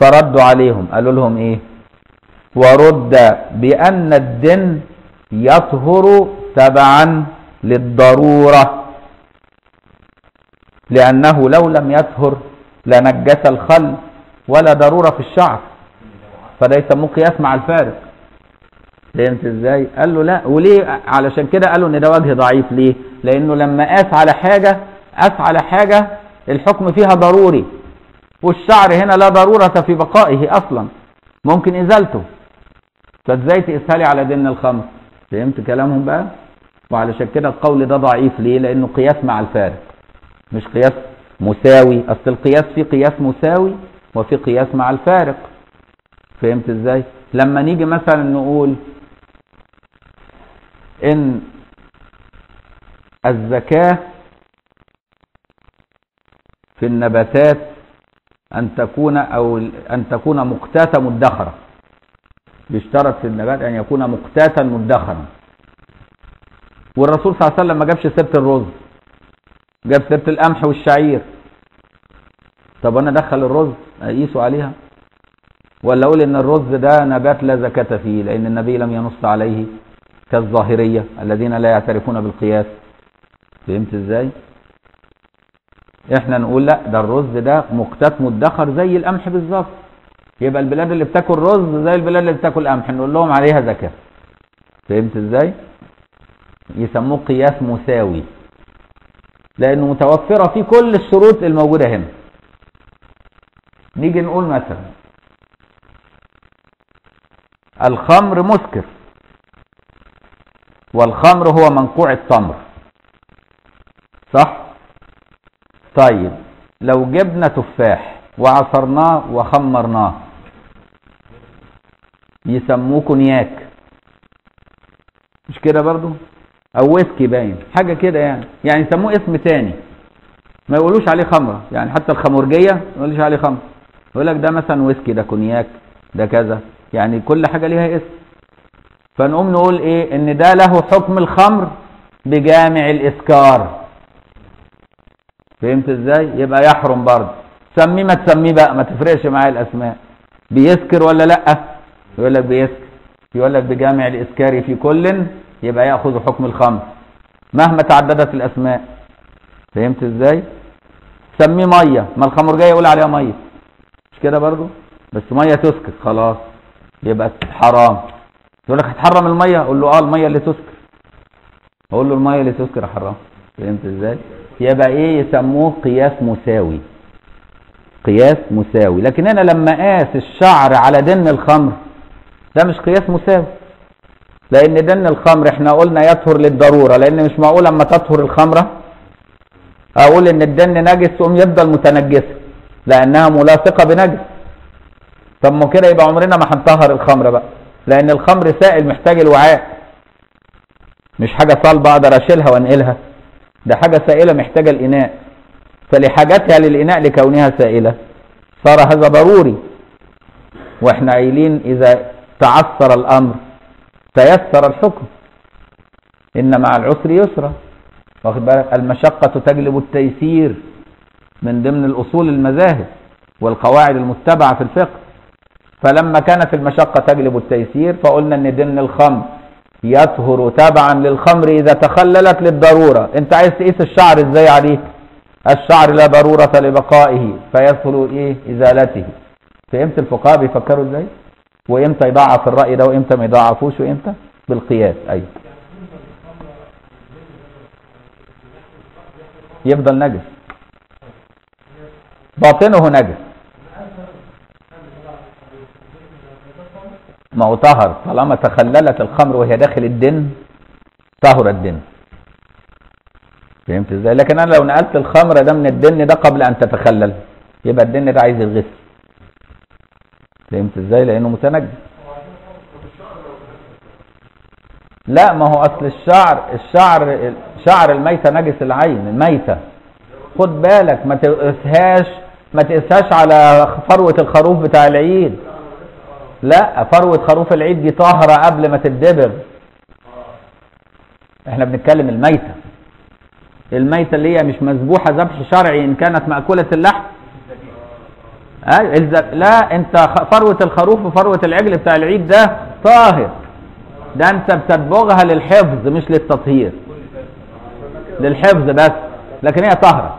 [SPEAKER 1] فردوا عليهم. قالوا لهم إيه؟ ورد بأن الدن يطهر تبعا للضرورة لأنه لو لم يطهر لنجس الخل ولا ضرورة في الشعر. فده يسموه قياس مع الفارق فهمت إزاي؟ قال له لا. وليه؟ علشان كده قالوا إن ده وجه ضعيف. ليه؟ لأنه لما قاس على حاجة قاس على حاجة الحكم فيها ضروري. والشعر هنا لا ضرورة في بقائه أصلا. ممكن إزالته. فإزاي تقيسها لي على دين الخمر؟ فهمت كلامهم بقى؟ وعلشان كده القول ده ضعيف. ليه؟ لأنه قياس مع الفارق. مش قياس مساوي. أصل القياس في قياس مساوي. وفي قياس مع الفارق. فهمت إزاي؟ لما نيجي مثلا نقول إن الزكاة في النباتات أن تكون أو أن تكون مقتاتة مدخرة بيشترط في النبات أن يكون مقتاتا مدخرا. والرسول صلى الله عليه وسلم ما جابش سيرة الرز جاب سيرة القمح والشعير. طب أنا أدخل الرز أقيسه عليها؟ ولا أقول إن الرز ده نبات لا زكاة فيه لأن النبي لم ينص عليه كالظاهرية الذين لا يعترفون بالقياس. فهمت إزاي؟ إحنا نقول لا ده الرز ده مقتات مدخر زي القمح بالظبط. يبقى البلاد اللي بتاكل رز زي البلاد اللي بتاكل قمح نقول لهم عليها زكاة. فهمت إزاي؟ يسموه قياس مساوي لأنه متوفرة فيه كل الشروط الموجودة هنا. نيجي نقول مثلا الخمر مسكر والخمر هو منقوع التمر. صح؟ طيب لو جبنا تفاح وعصرناه وخمرناه يسموه كونياك. مش كده برضو؟ أو ويسكي باين حاجة كده يعني. يعني يسموه اسم تاني. ما يقولوش عليه خمرة. يعني حتى الخمرجية ما يقولوش عليه خمرة. يقول لك ده مثلا ويسكي ده كونياك ده كذا. يعني كل حاجة ليها اسم. فنقوم نقول إيه؟ إن ده له حكم الخمر بجامع الإسكار. فهمت إزاي؟ يبقى يحرم برضه. سميه ما تسميه بقى ما تفرقش معايا الأسماء. بيسكر ولا لأ؟ يقول لك بيسكر. يقول لك بجامع الإسكار في كل يبقى يأخذ حكم الخمر. مهما تعددت الأسماء. فهمت إزاي؟ سميه مية. ما الخمر جاي يقول عليها مية. كده برضه بس مية تسكر خلاص. يبقى حرام. يقول لك هتحرم المية؟ أقول له آه المية اللي تسكر أقول له المية اللي تسكر حرام. فهمت إزاي؟ يبقى إيه يسموه قياس مساوي. قياس مساوي. لكن أنا لما قاس الشعر على دن الخمر ده مش قياس مساوي. لأن دن الخمر إحنا قلنا يطهر للضرورة. لأن مش معقول أما تطهر الخمرة؟ أقول إن الدن نجس ثم يفضل متنجسة لأنها ملاصقة بنجس. طب ما كده يبقى عمرنا ما هنطهر الخمر بقى لأن الخمر سائل محتاج الوعاء. مش حاجة صلبة أقدر أشيلها وأنقلها. ده حاجة سائلة محتاجة الإناء. فلحاجتها للإناء لكونها سائلة. صار هذا ضروري. وإحنا قايلين إذا تعثر الأمر تيسر الحكم. إن مع العسر يسرا. واخد بالك؟ المشقة تجلب التيسير. من ضمن الأصول المذاهب والقواعد المتبعة في الفقه. فلما كانت المشقة تجلب التيسير فقلنا إن دن الخمر يطهر تبعا للخمر إذا تخللت للضرورة. أنت عايز تقيس الشعر إزاي عليه؟ الشعر لا ضرورة لبقائه فيسهل إيه؟ إزالته. فهمت الفقهاء بيفكروا إزاي؟ وإمتى يضعف الرأي ده وإمتى ما يضعفوش؟ وإمتى؟ بالقياس. أيوه. يفضل نجس. باطنه نجس. ما هو طهر. طالما تخللت الخمر وهي داخل الدن طهر الدن. فهمت إزاي؟ لكن أنا لو نقلت الخمر ده من الدن ده قبل أن تتخلل يبقى الدن ده عايز الغسل. فهمت إزاي؟ لأنه متنجس. لا ما هو أصل الشعر الشعر شعر الميتة نجس العين الميتة. خد بالك ما تقسهاش ما تقسهاش على فروة الخروف بتاع العيد. لا فروة خروف العيد دي طاهرة قبل ما تدبر إحنا بنتكلم الميتة. الميتة اللي هي مش مذبوحة ذبح شرعي إن كانت مأكولة اللحم. لا أنت فروة الخروف وفروة العجل بتاع العيد ده طاهر. ده أنت بتدبغها للحفظ مش للتطهير. للحفظ بس لكن هي طاهرة.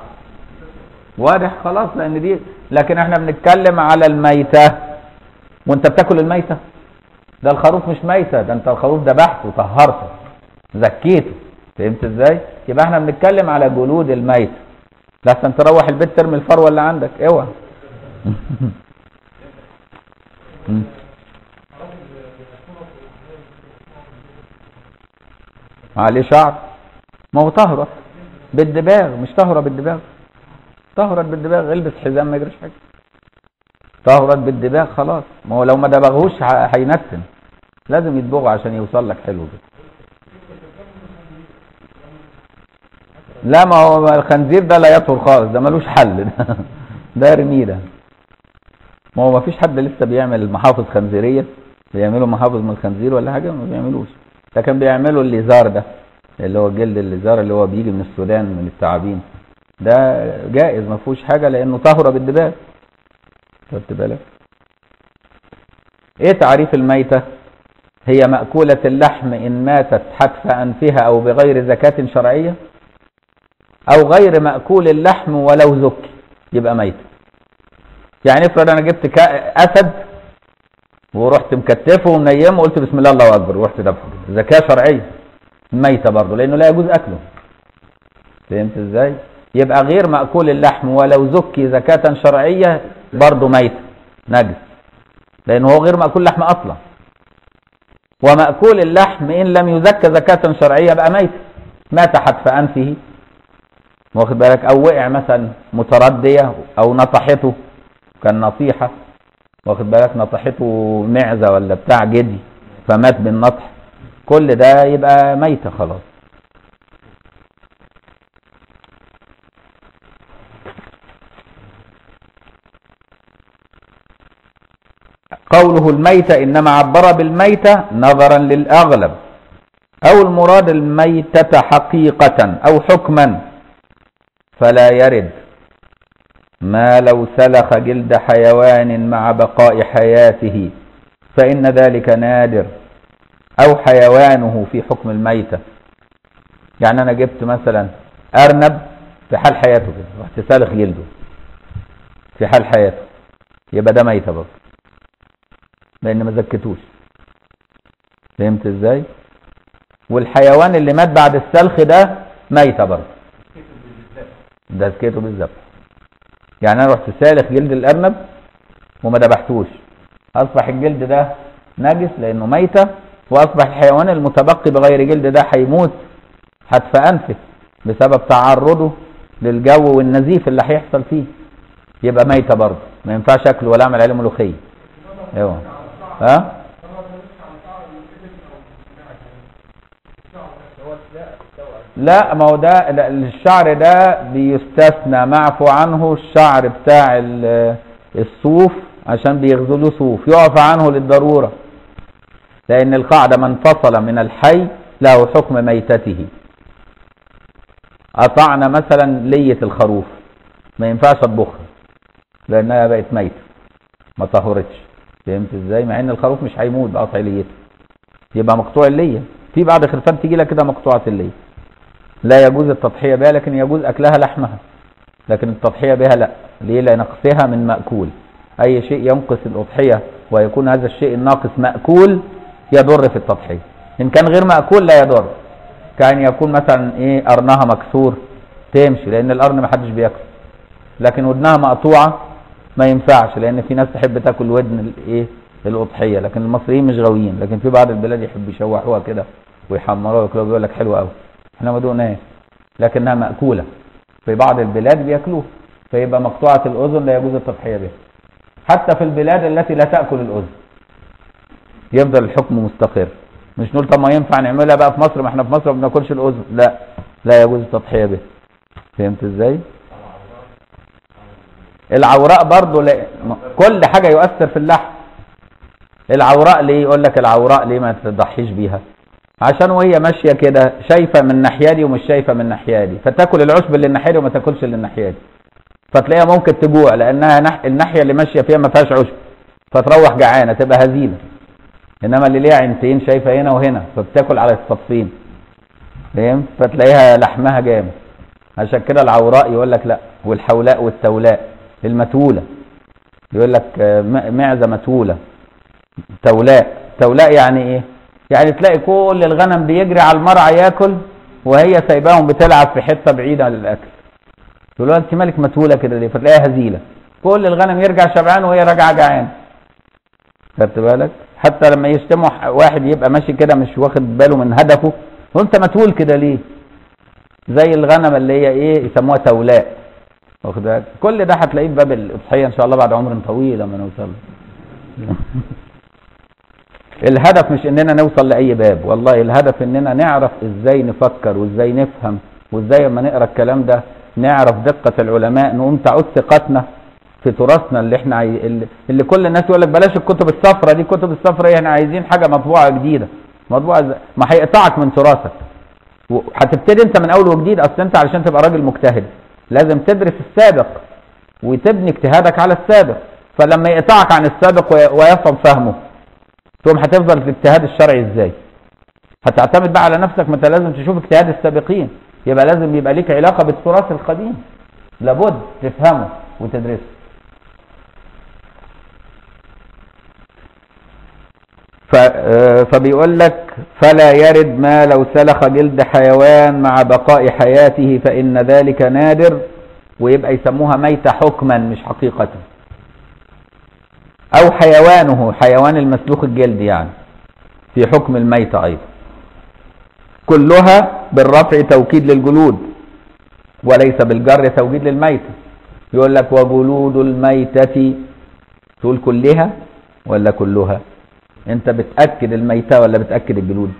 [SPEAKER 1] واضح؟ خلاص لأن دي لكن إحنا بنتكلم على الميتة. وأنت بتاكل الميتة؟ ده الخروف مش ميتة ده أنت الخروف ذبحته وطهرته زكيته. فهمت إزاي؟ يبقى إحنا بنتكلم على جلود الميت. لحسن تروح البيت ترمي الفروه اللي عندك؟ اوعى. عليه شعر. ما هو طهرت بالدباغ مش طهرة بالدباغ. طهرت بالدباغ البس حزام ما يجريش حاجة. طهرت بالدباغ خلاص. ما هو لو ما دبغهوش هينتن. لازم يدبغه عشان يوصل لك حلو كده. لا ما هو الخنزير ده لا يطهر خالص ده ملوش حل. ده ده ارميه ده. ما هو ما فيش حد لسه بيعمل محافظ خنزيرية. بيعملوا محافظ من الخنزير ولا حاجة؟ ما بيعملوش. لكن بيعملوا الليزار ده اللي هو جلد الليزار اللي هو بيجي من السودان من التعابين. ده جائز ما فيهوش حاجة لأنه طهر بالدباغ خدت بالك؟ إيه تعريف الميتة؟ هي مأكولة اللحم إن ماتت حتف أنفها أو بغير زكاة شرعية؟ أو غير مأكول اللحم ولو زكي يبقى ميت يعني افرض أنا جبت أسد ورحت مكتفه ومنيمه وقلت بسم الله الله أكبر ورحت دبحه زكاة شرعية ميتة برضه لأنه لا يجوز أكله. فهمت إزاي؟ يبقى غير مأكول اللحم ولو زكي زكاة شرعية برضه ميت نجس. لأنه هو غير مأكول لحم أصلا. ومأكول اللحم إن لم يزكى زكاة شرعية بقى ميت. مات حتف أنفه. واخد بالك؟ أو وقع مثلا متردية أو نصحته كان نصيحة واخد بالك؟ نصحته معزة ولا بتاع جدي فمات بالنطح. كل ده يبقى ميتة خلاص. قوله الميتة إنما عبر بالميتة نظرا للأغلب. أو المراد الميتة حقيقة أو حكما فلا يرد. ما لو سلخ جلد حيوان مع بقاء حياته فإن ذلك نادر. أو حيوانه في حكم الميتة. يعني أنا جبت مثلا أرنب في حال حياته كده رحت سالخ جلده في حال حياته يبقى ده ميتة برضه. لأن ما زكتوش فهمت إزاي؟ والحيوان اللي مات بعد السلخ ده ميتة برضه. ده زكيته بالذبح. يعني أنا رحت سالخ جلد الأرنب وما ذبحتوش. أصبح الجلد ده نجس لأنه ميتة وأصبح الحيوان المتبقي بغير جلد ده هيموت حتف انفه بسبب تعرضه للجو والنزيف اللي هيحصل فيه. يبقى ميتة برضه. ما ينفعش اكله ولا أعمل عليه ملوخية. أيوه. ها؟ لا ما هو ده الشعر ده بيستثنى معفو عنه الشعر بتاع ال- الصوف عشان بيغزلوا صوف يعفى عنه للضرورة لأن القاعدة من فصل من الحي له حكم ميتته. قطعنا مثلا لية الخروف ما ينفعش اطبخها لأنها بقت ميتة ما طهرتش. فهمت إزاي؟ مع إن الخروف مش هيموت بقطع ليته يبقى مقطوع اللية. في بعض خرفان تيجي لك كده مقطوعة اللية. لا يجوز التضحية بها لكن يجوز أكلها لحمها. لكن التضحية بها لا. ليه؟ لنقصها من مأكول. أي شيء ينقص الأضحية ويكون هذا الشيء الناقص مأكول يضر في التضحية. إن كان غير مأكول لا يضر. كان يكون مثلا إيه قرنها مكسور تمشي لأن القرن ما حدش بياكله. لكن ودنها مقطوعة ما ينفعش لأن في ناس تحب تاكل ودن الإيه؟ الأضحية لكن المصريين مش غاويين لكن في بعض البلاد يحب يشوحوها كده ويحمروها بيقول لك حلوة قوي إحنا ما دقناهاش لكنها مأكولة. في بعض البلاد بياكلوها فيبقى مقطوعة الأذن لا يجوز التضحية بها. حتى في البلاد التي لا تأكل الأذن يفضل الحكم مستقر. مش نقول طب ما ينفع نعملها بقى في مصر ما إحنا في مصر ما بناكلش الأذن. لا لا يجوز التضحية بها. فهمت إزاي؟ العوراء برضو لا كل حاجة يؤثر في اللحم. العوراء ليه؟ يقول لك العوراء ليه ما تضحيش بيها؟ عشان وهي ماشية كده شايفة من الناحية دي ومش شايفة من الناحية دي. فتاكل العشب اللي الناحية دي وما تاكلش اللي الناحية دي. فتلاقيها ممكن تجوع لأنها نح... الناحية اللي ماشية فيها ما فيهاش عشب. فتروح جعانة تبقى هزيلة إنما اللي ليها عينتين شايفة هنا وهنا فبتاكل على الصفين فاهم؟ فتلاقيها لحمها جامد. عشان كده العوراء يقول لك لا والحولاء والتولاء. المتولة. يقول لك معزة متولة. تولاء. تولاء يعني إيه؟ يعني تلاقي كل الغنم بيجري على المرعى ياكل وهي سايباهم بتلعب في حتة بعيدة عن الاكل يقول لها أنت مالك متولة كده ليه؟ فتلاقيها هزيلة. كل الغنم يرجع شبعان وهي راجعة جعان. خدت بالك؟ حتى لما يشتموا واحد يبقى ماشي كده مش واخد باله من هدفه وانت متول كده ليه؟ زي الغنم اللي هي إيه؟ يسموها تولاء. واخد بالك؟ كل ده هتلاقيه في باب الإضحية إن شاء الله بعد عمر طويل لما نوصل. له. الهدف مش إننا نوصل لأي باب والله الهدف إننا نعرف إزاي نفكر وإزاي نفهم وإزاي لما نقرأ الكلام ده نعرف دقة العلماء نقوم تعود ثقتنا في تراثنا اللي إحنا عاي... اللي, كل الناس يقول لك بلاش الكتب الصفراء دي الكتب الصفراء إحنا عايزين حاجة مطبوعة جديدة. مطبوعة ز... ما هيقطعك من تراثك. هتبتدي أنت من أول وجديد أصل أنت علشان تبقى راجل مجتهد. لازم تدرس السابق وتبني اجتهادك على السابق فلما يقطعك عن السابق ويصل فهمه تقوم هتفضل في الاجتهاد الشرعي إزاي. هتعتمد بقى على نفسك ما انت لازم تشوف اجتهاد السابقين يبقى لازم يبقى ليك علاقة بالتراث القديم. لابد تفهمه وتدرسه. فبيقول لك فلا يرد ما لو سلخ جلد حيوان مع بقاء حياته فإن ذلك نادر ويبقى يسموها ميتة حكما مش حقيقة. أو حيوانه حيوان المسلوخ الجلد يعني في حكم الميتة أيضا. كلها بالرفع توكيد للجلود وليس بالجر توكيد للميتة. يقول لك وجلود الميتة تقول كلها ولا كلها؟ انت بتأكد الميتة ولا بتأكد الجلود؟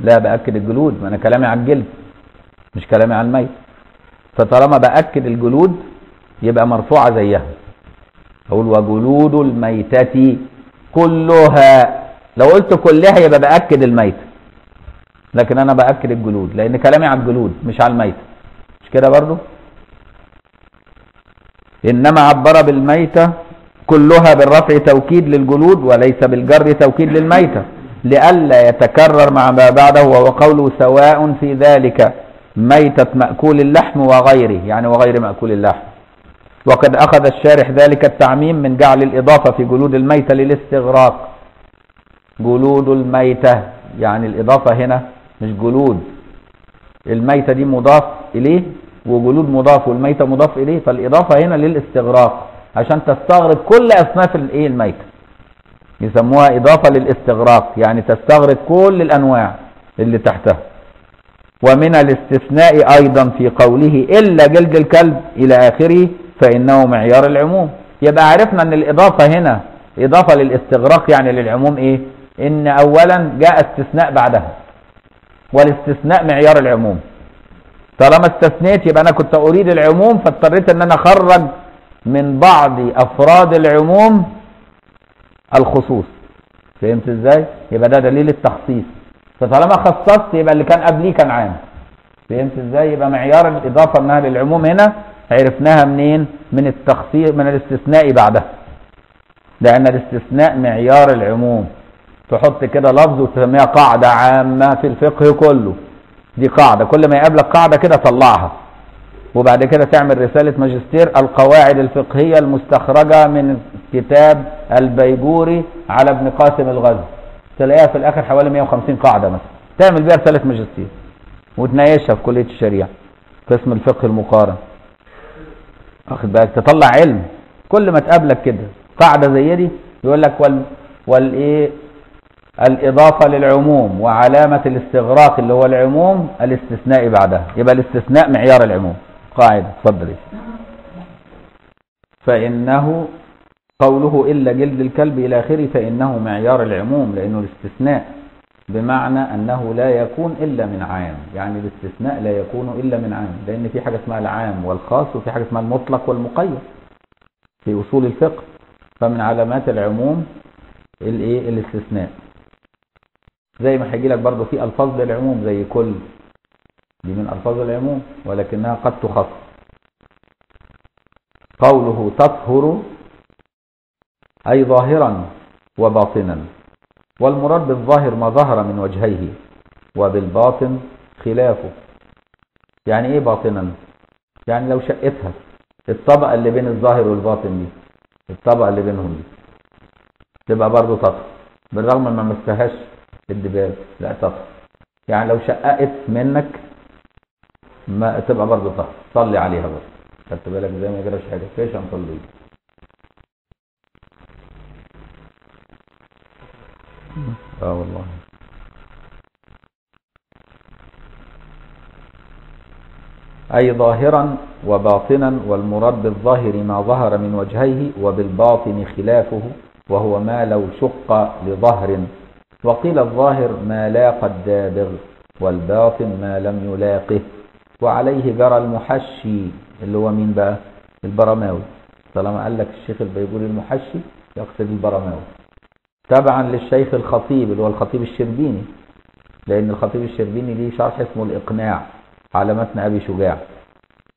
[SPEAKER 1] لا بأكد الجلود. ما أنا كلامي على الجلد مش كلامي على الميت. فطالما بأكد الجلود يبقى مرفوعة زيها. أقول وجلود الميتة كلها. لو قلت كلها يبقى بأكد الميتة لكن أنا بأكد الجلود لأن كلامي على الجلود مش على الميتة مش كده برضو؟ إنما عبر بالميتة كلها بالرفع توكيد للجلود وليس بالجر توكيد للميتة لئلا يتكرر مع ما بعده وهو قوله سواء في ذلك ميتة مأكول اللحم وغيره يعني وغير مأكول اللحم. وقد أخذ الشارح ذلك التعميم من جعل الإضافة في جلود الميتة للاستغراق. جلود الميتة يعني الإضافة هنا مش جلود. الميتة دي مضاف إليه وجلود مضاف والميتة مضاف إليه فالإضافة هنا للاستغراق. عشان تستغرق كل أصناف الإيه الميتة يسموها إضافة للاستغراق يعني تستغرق كل الأنواع اللي تحتها. ومن الاستثناء أيضا في قوله إلا جلد الكلب إلى آخره فإنه معيار العموم. يبقى عرفنا أن الإضافة هنا إضافة للاستغراق يعني للعموم إيه؟ إن أولا جاء استثناء بعدها والاستثناء معيار العموم. طالما استثنيت يبقى أنا كنت أريد العموم فاضطريت أن أنا أخرج من بعض أفراد العموم الخصوص. فهمت إزاي؟ يبقى ده دليل التخصيص. فطالما خصصت يبقى اللي كان قبليه كان عام. فهمت إزاي؟ يبقى معيار الإضافة انها للعموم هنا عرفناها منين؟ من التخصيص من الاستثناء بعدها. لأن الاستثناء معيار العموم. تحط كده لفظ وتسميها قاعدة عامة في الفقه كله. دي قاعدة كل ما يقابلك قاعدة كده طلعها. وبعد كده تعمل رسالة ماجستير القواعد الفقهية المستخرجة من كتاب البيجوري على ابن قاسم الغزي تلاقيها في الآخر حوالي 150 قاعدة مثلا. تعمل بيها رسالة ماجستير. وتناقشها في كلية الشريعة. قسم الفقه المقارن. واخد بالك؟ تطلع علم. كل ما تقابلك كده. قاعدة زي دي يقول لك وال والايه الإضافة للعموم وعلامة الاستغراق اللي هو العموم الاستثناء بعدها. يبقى الاستثناء معيار العموم. قاعدة اتفضل فإنه قوله إلا جلد الكلب إلى آخره فإنه معيار العموم لأنه الاستثناء بمعنى أنه لا يكون إلا من عام. يعني الاستثناء لا يكون إلا من عام لأن في حاجة اسمها العام والخاص وفي حاجة اسمها المطلق والمقيد في أصول الفقه. فمن علامات العموم الإيه؟ الاستثناء. زي ما هيجي لك برضه في ألفاظ للعموم زي كل دي من ألفاظ العموم ولكنها قد تخص قوله تطهر أي ظاهرا وباطنا. والمراد بالظاهر ما ظهر من وجهيه وبالباطن خلافه. يعني إيه باطنا؟ يعني لو شقتها الطبقه اللي بين الظاهر والباطن دي. الطبقه اللي بينهم دي. تبقى برضه تطهر. بالرغم ما مسهاش الدباب لا تطهر. يعني لو شققت منك ما تبقى برضه طهر صلي عليها برضه. خدت بالك زي ما يجراش حاجة فيش هنصلي آه والله. أي ظاهرا وباطنا والمراد بالظاهر ما ظهر من وجهيه وبالباطن خلافه وهو ما لو شق لظهر. وقيل الظاهر ما لاق الدابغ والباطن ما لم يلاقه. وعليه جرى المحشي اللي هو مين بقى؟ البرماوي طالما قال لك الشيخ البيجوري المحشي يقصد البرماوي تبعا للشيخ الخطيب اللي هو الخطيب الشربيني. لأن الخطيب الشربيني ليه شرح اسمه الإقناع على متن أبي شجاع.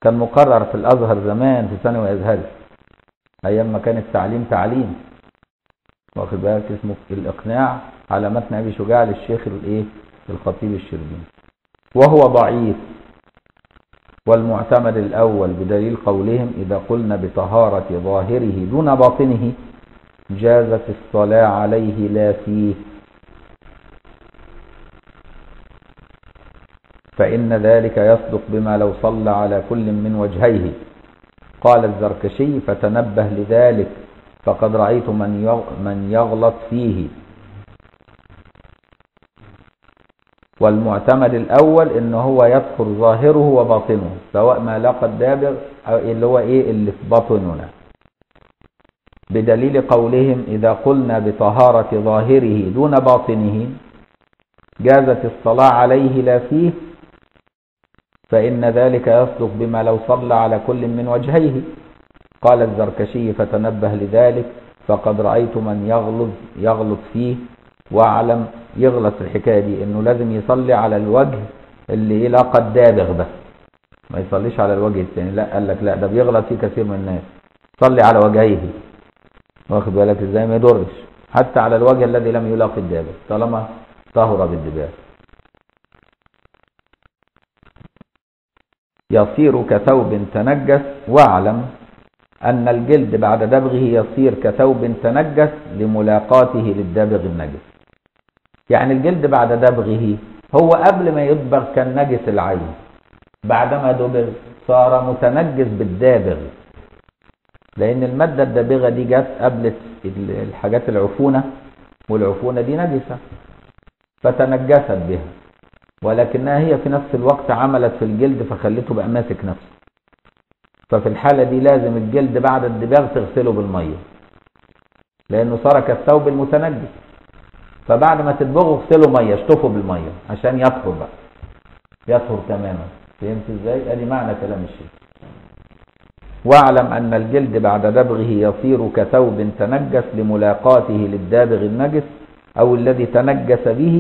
[SPEAKER 1] كان مقرر في الأزهر زمان في ثانوي ازهري أيام ما كان التعليم تعليم. واخد بالك؟ اسمه الإقناع على متن أبي شجاع للشيخ الإيه؟ الخطيب الشربيني. وهو ضعيف. والمعتمد الأول بدليل قولهم إذا قلنا بطهارة ظاهره دون باطنه جازت الصلاة عليه لا فيه. فإن ذلك يصدق بما لو صلى على كل من وجهيه. قال الزركشي فتنبه لذلك فقد رأيت من يغلط فيه. والمعتمد الأول إن هو يدخل ظاهره وباطنه سواء ما لقى الدابر أو اللي هو إيه اللي في باطننا بدليل قولهم إذا قلنا بطهارة ظاهره دون باطنه جازت الصلاة عليه لا فيه فإن ذلك يصدق بما لو صلى على كل من وجهيه. قال الزركشي فتنبه لذلك فقد رأيت من يغلط, يغلط فيه واعلم يغلط في الحكاية دي إنه لازم يصلي على الوجه اللي يلاقى الدابغ بس ما يصليش على الوجه الثاني لا قال لك لا ده بيغلط فيه كثير من الناس. صلي على وجهيه. واخد بالك إزاي؟ ما يضرش. حتى على الوجه الذي لم يلاقي الدابغ طالما طهر بالدباغ يصير كثوب تنجس واعلم أن الجلد بعد دبغه يصير كثوب تنجس لملاقاته للدبغ النجس. يعني الجلد بعد دبغه هو قبل ما يدبغ كان نجس العين. بعدما دبغ صار متنجس بالدابغ. لأن المادة الدابغة دي جت قبل الحاجات العفونة والعفونة دي نجسة فتنجست بها. ولكنها هي في نفس الوقت عملت في الجلد فخلته بقى ماسك نفسه. ففي الحالة دي لازم الجلد بعد الدباغ تغسله بالمية. لأنه صار كالثوب المتنجس. فبعد ما تدبغه اغسله مية اشطفه بالمية عشان يطهر بقى. يطهر تماما. فهمت إزاي؟ أدي معنى كلام الشيخ. واعلم أن الجلد بعد دبغه يصير كثوب تنجس لملاقاته للدابغ النجس أو الذي تنجس به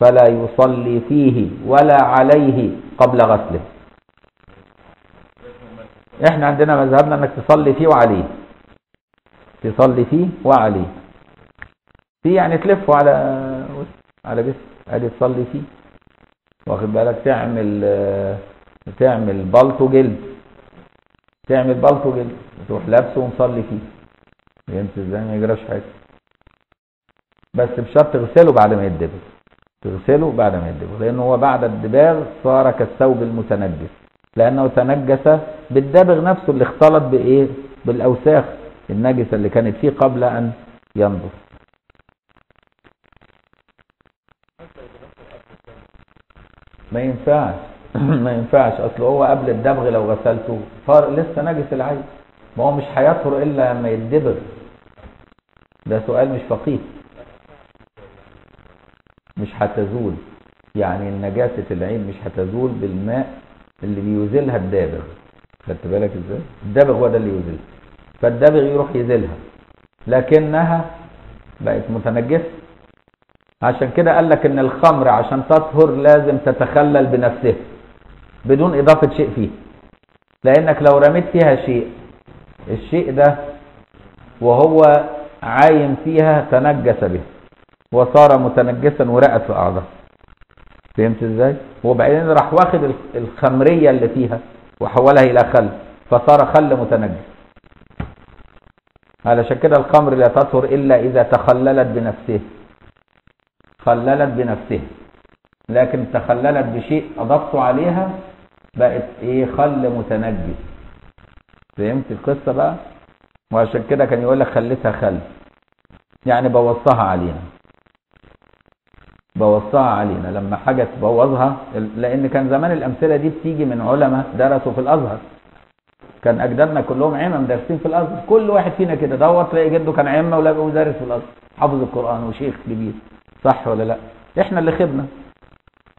[SPEAKER 1] فلا يصلي فيه ولا عليه قبل غسله. إحنا عندنا مذهبنا إنك تصلي فيه وعليه. تصلي فيه وعليه. فيه يعني تلفه على على جسم ادي تصلي فيه. واخد بالك؟ تعمل تعمل بلطو جلد. تعمل بلطو جلد. تروح لابسه ومصلي فيه. فهمت إزاي؟ ما يجراش حاجة. بس بشرط تغسله بعد ما يدبغ تغسله بعد ما يدبغ لأنه هو بعد الدباغ صار كالثوب المتنجس. لأنه تنجس بالدبغ نفسه اللي اختلط بإيه؟ بالأوساخ النجسة اللي كانت فيه قبل أن ينضف. ما ينفعش. ما ينفعش. أصل هو قبل الدبغ لو غسلته صار لسه نجس العين. ما هو مش هيطهر إلا لما يدبغ ده سؤال مش فقيه. مش هتزول. يعني نجاسة العين مش هتزول بالماء اللي بيوزلها الدابغ. خدت بالك إزاي؟ الدابغ هو ده اللي يوزلها. فالدابغ يروح يزيلها. لكنها بقت متنجسة. عشان كده قال لك إن الخمر عشان تطهر لازم تتخلل بنفسها بدون إضافة شيء فيه. لأنك لو رميت فيها شيء الشيء ده وهو عايم فيها تنجس به وصار متنجسا ورقت في أعضاء. فهمت إزاي؟ وبعدين راح واخد الخمرية اللي فيها وحولها إلى خل فصار خل متنجس. علشان كده الخمر لا تطهر إلا إذا تخللت بنفسها خللت بنفسها. لكن تخللت بشيء اضفته عليها بقت إيه؟ خل متنجس فهمت القصة بقى؟ وعشان كده كان يقول لك خليتها خل. يعني بوصها علينا. بوصها علينا. لما حاجة تبوظها لأن كان زمان الأمثلة دي بتيجي من علماء درسوا في الأزهر. كان أجدادنا كلهم عمم دارسين في الأزهر. كل واحد فينا كده دور تلاقي جده كان عمة ولا في الأزهر. حافظ القرآن وشيخ كبير. صح ولا لا؟ إحنا اللي خدنا.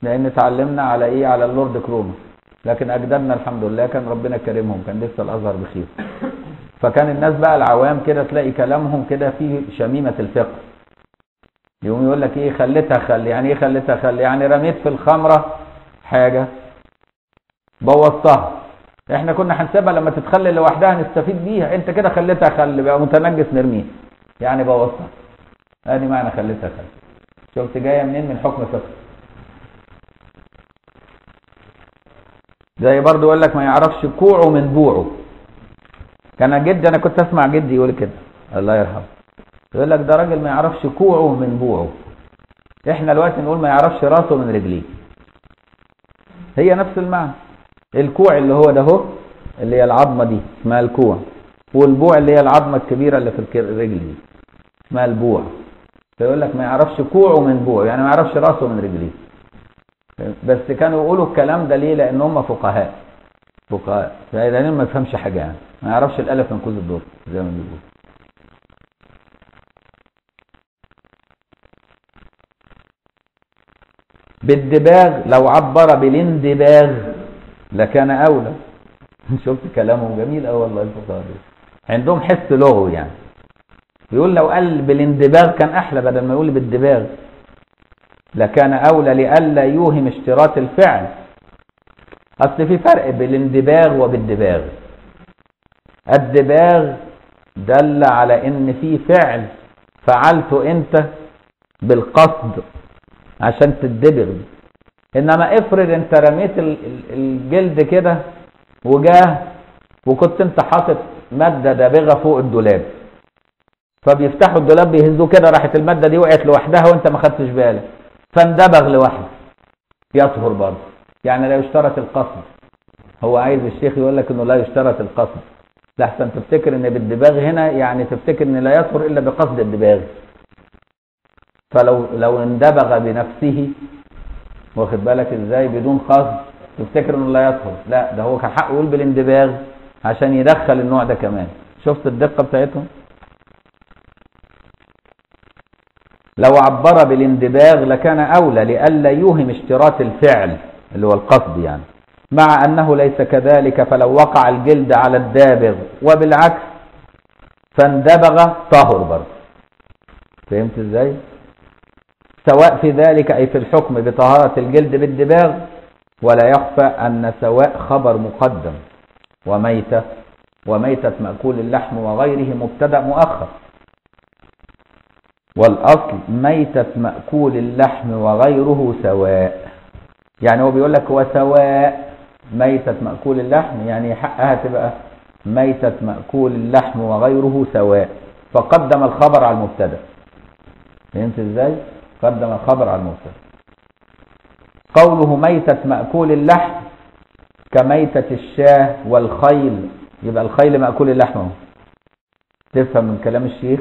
[SPEAKER 1] لأن اتعلمنا على إيه؟ على اللورد كرونو لكن أجدادنا الحمد لله كان ربنا كرمهم كان لسه الأزهر بخير. فكان الناس بقى العوام كده تلاقي كلامهم كده فيه شميمة الفقه. يقوم يقول لك إيه؟ خليتها خل يعني إيه خليتها خل؟ يعني رميت في الخمرة حاجة بوظتها. إحنا كنا هنسيبها لما تتخلي لوحدها نستفيد بيها. أنت كده خليتها خل بقى متنجس نرميه يعني بوظتها. أدي معنى خليتها خل. شفت جاية منين؟ من حكم فقه. زي برضه يقول لك ما يعرفش كوعه من بوعه. كان جدي أنا كنت أسمع جدي يقول كده. الله يرحمه. يقول لك ده راجل ما يعرفش كوعه من بوعه. إحنا دلوقتي نقول ما يعرفش راسه من رجليه. هي نفس المعنى. الكوع اللي هو ده اهو اللي هي العظمة دي اسمها الكوع. والبوع اللي هي العظمة الكبيرة اللي في الرجل دي اسمها البوع. فيقول لك ما يعرفش كوعه من بوعه يعني ما يعرفش راسه من رجليه. بس كانوا يقولوا الكلام ده ليه؟ لأن هم فقهاء. فقهاء. فإذا ما يفهمش حاجة يعني. ما يعرفش الألف من كل الدور زي ما بيقولوا. بالدباغ لو عبر بالاندباغ لكان أولى. شفت كلامهم جميل قوي والله الفقهاء عندهم حس لغوي يعني. يقول لو قال بالاندباغ كان أحلى بدل ما يقول بالدباغ. لكان أولى لئلا يوهم اشتراط الفعل. أصل في فرق بالاندباغ وبالدباغ. الدباغ دل على إن في فعل فعلته أنت بالقصد عشان تدبغ. إنما افرض أنت رميت الجلد كده وجاه وكنت أنت حاطط مادة دابغة فوق الدولاب. فبيفتحوا الدولاب بيهزوه كده راحت المادة دي وقعت لوحدها وانت ما خدتش بالك. فاندبغ لوحده. يطهر برضه. يعني لا يشترط القصد هو عايز الشيخ يقول لك إنه لا يشترط القصد لحسن تفتكر إن بالدباغ هنا يعني تفتكر إن لا يطهر إلا بقصد الدباغ. فلو لو اندبغ بنفسه واخد بالك إزاي؟ بدون قصد تفتكر إنه لا يطهر. لا ده هو كان حقه يقول بالاندباغ عشان يدخل النوع ده كمان. شفت الدقة بتاعتهم؟ لو عبر بالاندباغ لكان أولى لئلا يوهم اشتراط الفعل اللي هو القصد يعني. مع أنه ليس كذلك فلو وقع الجلد على الدابغ وبالعكس فاندبغ طهر برضه. فهمت إزاي؟ سواء في ذلك أي في الحكم بطهارة الجلد بالدباغ ولا يخفى أن سواء خبر مقدم وميتة وميتة مأكول اللحم وغيره مبتدأ مؤخر. والأصل ميتة مأكول اللحم وغيره سواء. يعني هو بيقول لك هو سواء ميتة مأكول اللحم يعني حقها تبقى ميتة مأكول اللحم وغيره سواء. فقدم الخبر على المبتدأ. فهمت إزاي؟ قدم الخبر على المبتدأ. قوله ميتة مأكول اللحم كميتة الشاه والخيل. يبقى الخيل مأكول اللحم تفهم من كلام الشيخ؟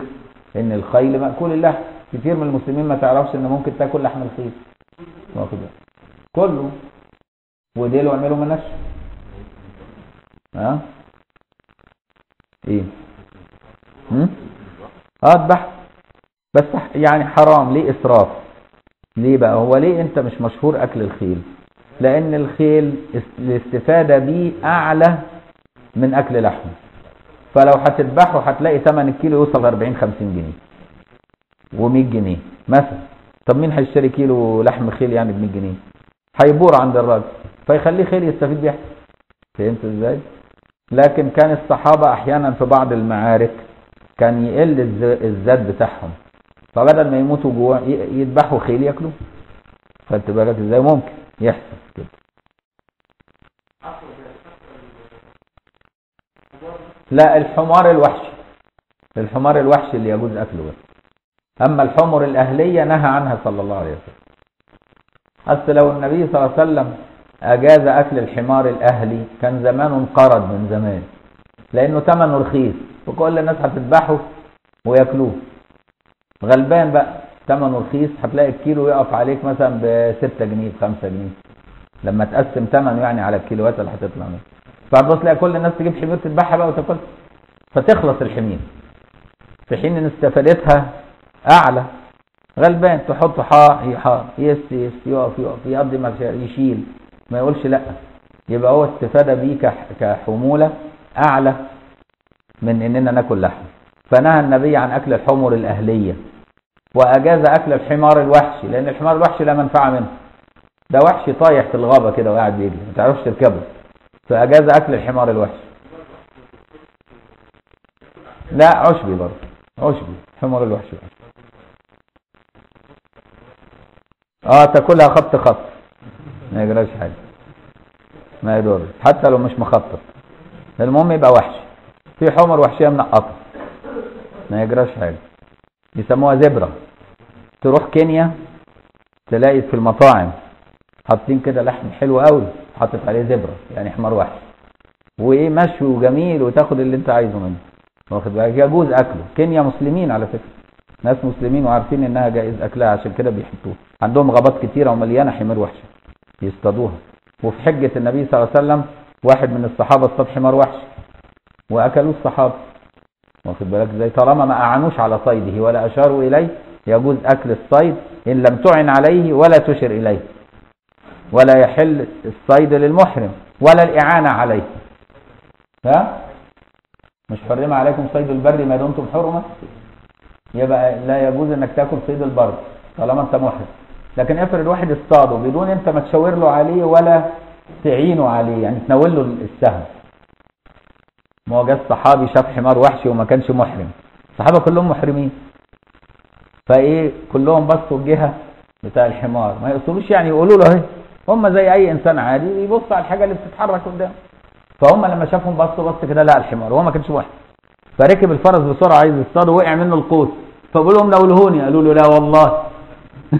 [SPEAKER 1] إن الخيل مأكول اللحم كتير من المسلمين ما تعرفش إن ممكن تاكل لحم الخيل. واخد كله. وديله اعملوا منش ها؟ إيه؟ هم؟ اذبح بس يعني حرام. ليه إسراف؟ ليه بقى؟ هو ليه أنت مش مشهور أكل الخيل؟ لأن الخيل الاستفادة بيه أعلى من أكل لحمه. فلو هتذبحه هتلاقي ثمن الكيلو يوصل 40 50 جنيه و100 جنيه مثلا. طب مين هيشتري كيلو لحم خيل يعني ب 100 جنيه؟ هيبور عند الراجل فيخليه خيل يستفيد بيه فهمت إزاي؟ لكن كان الصحابة أحيانا في بعض المعارك كان يقل الزاد بتاعهم. فبدل ما يموتوا جوع يذبحوا خيل ياكلوا فانت بالك إزاي؟ ممكن يحصل كده. لا الحمار الوحشي. الحمار الوحشي اللي يجوز أكله. بس أما الحمر الأهلية نهى عنها صلى الله عليه وسلم. اصل لو النبي صلى الله عليه وسلم أجاز أكل الحمار الأهلي كان زمانه انقرض من زمان. لأنه ثمنه رخيص. وكل الناس هتذبحه وياكلوه. غلبان بقى. ثمنه رخيص. هتلاقي الكيلو يقف عليك مثلا ب 6 جنيه ب 5 جنيه. لما تقسم ثمنه يعني على الكيلوات اللي هتطلع منه. فهتبص تلاقي كل الناس تجيب حمير تذبحها بقى وتاكلها. فتخلص الحمير. في حين إن استفادتها أعلى. غلبان. تحط حا يس يس يقف يقف يقضي ما يشيل. ما يقولش لأ. يبقى هو استفادة بيه كحمولة أعلى من إننا ناكل لحم. فنهى النبي عن أكل الحمر الأهلية. وأجاز أكل الحمار الوحشي. لأن الحمار الوحشي لا منفعة منه. ده وحشي طايح في الغابة كده وقاعد بيجري. ما تعرفش تركبه. فأجاز أكل الحمار الوحش. لا عشبي برضه. عشبي حمار الوحش. آه تأكلها خط خط ما يجراش حاجة. ما يدور. حتى لو مش مخطط المهم يبقى وحش. في حمر وحشية منقطة. ما يجراش حاجة. يسموها زبرة. تروح كينيا تلاقي في المطاعم حاطين كده لحم حلو قوي حاطط عليه زبرة يعني حمار وحش. وإيه مشوي وجميل وتاخد اللي أنت عايزه منه. واخد بالك يجوز أكله. كينيا مسلمين على فكرة. ناس مسلمين وعارفين إنها جائز أكلها عشان كده بيحطوها عندهم غابات كتيرة ومليانة حمار وحشة. يصطادوها. وفي حجة النبي صلى الله عليه وسلم واحد من الصحابة اصطاد حمار وحش. واكلوه الصحابة. واخد بالك إزاي؟ طالما ما اعانوش على صيده ولا أشاروا إليه يجوز أكل الصيد إن لم تعن عليه ولا تشر إليه. ولا يحل الصيد للمحرم ولا الإعانة عليه. ها؟ مش حرم عليكم صيد البر ما دمتم حرمة؟ يبقى لا يجوز إنك تاكل صيد البر طالما أنت محرم. لكن افرض واحد اصطاده بدون أنت ما تشاور له عليه ولا تعينه عليه يعني تناول له السهم. ما هو جه صحابي شاف حمار وحشي وما كانش محرم. الصحابه كلهم محرمين. فإيه؟ كلهم بصوا الجهة بتاع الحمار. ما يقصدوش يعني يقولوا له اهي هم زي أي إنسان عادي يبص على الحاجة اللي بتتحرك قدامه فهم لما شافهم بصوا بص كده لقى الحمار وهو ما كانش واحد فركب الفرس بسرعة عايز يصطاد وقع منه القوس. فبقول لهم ناولهوني قالوا له لا والله.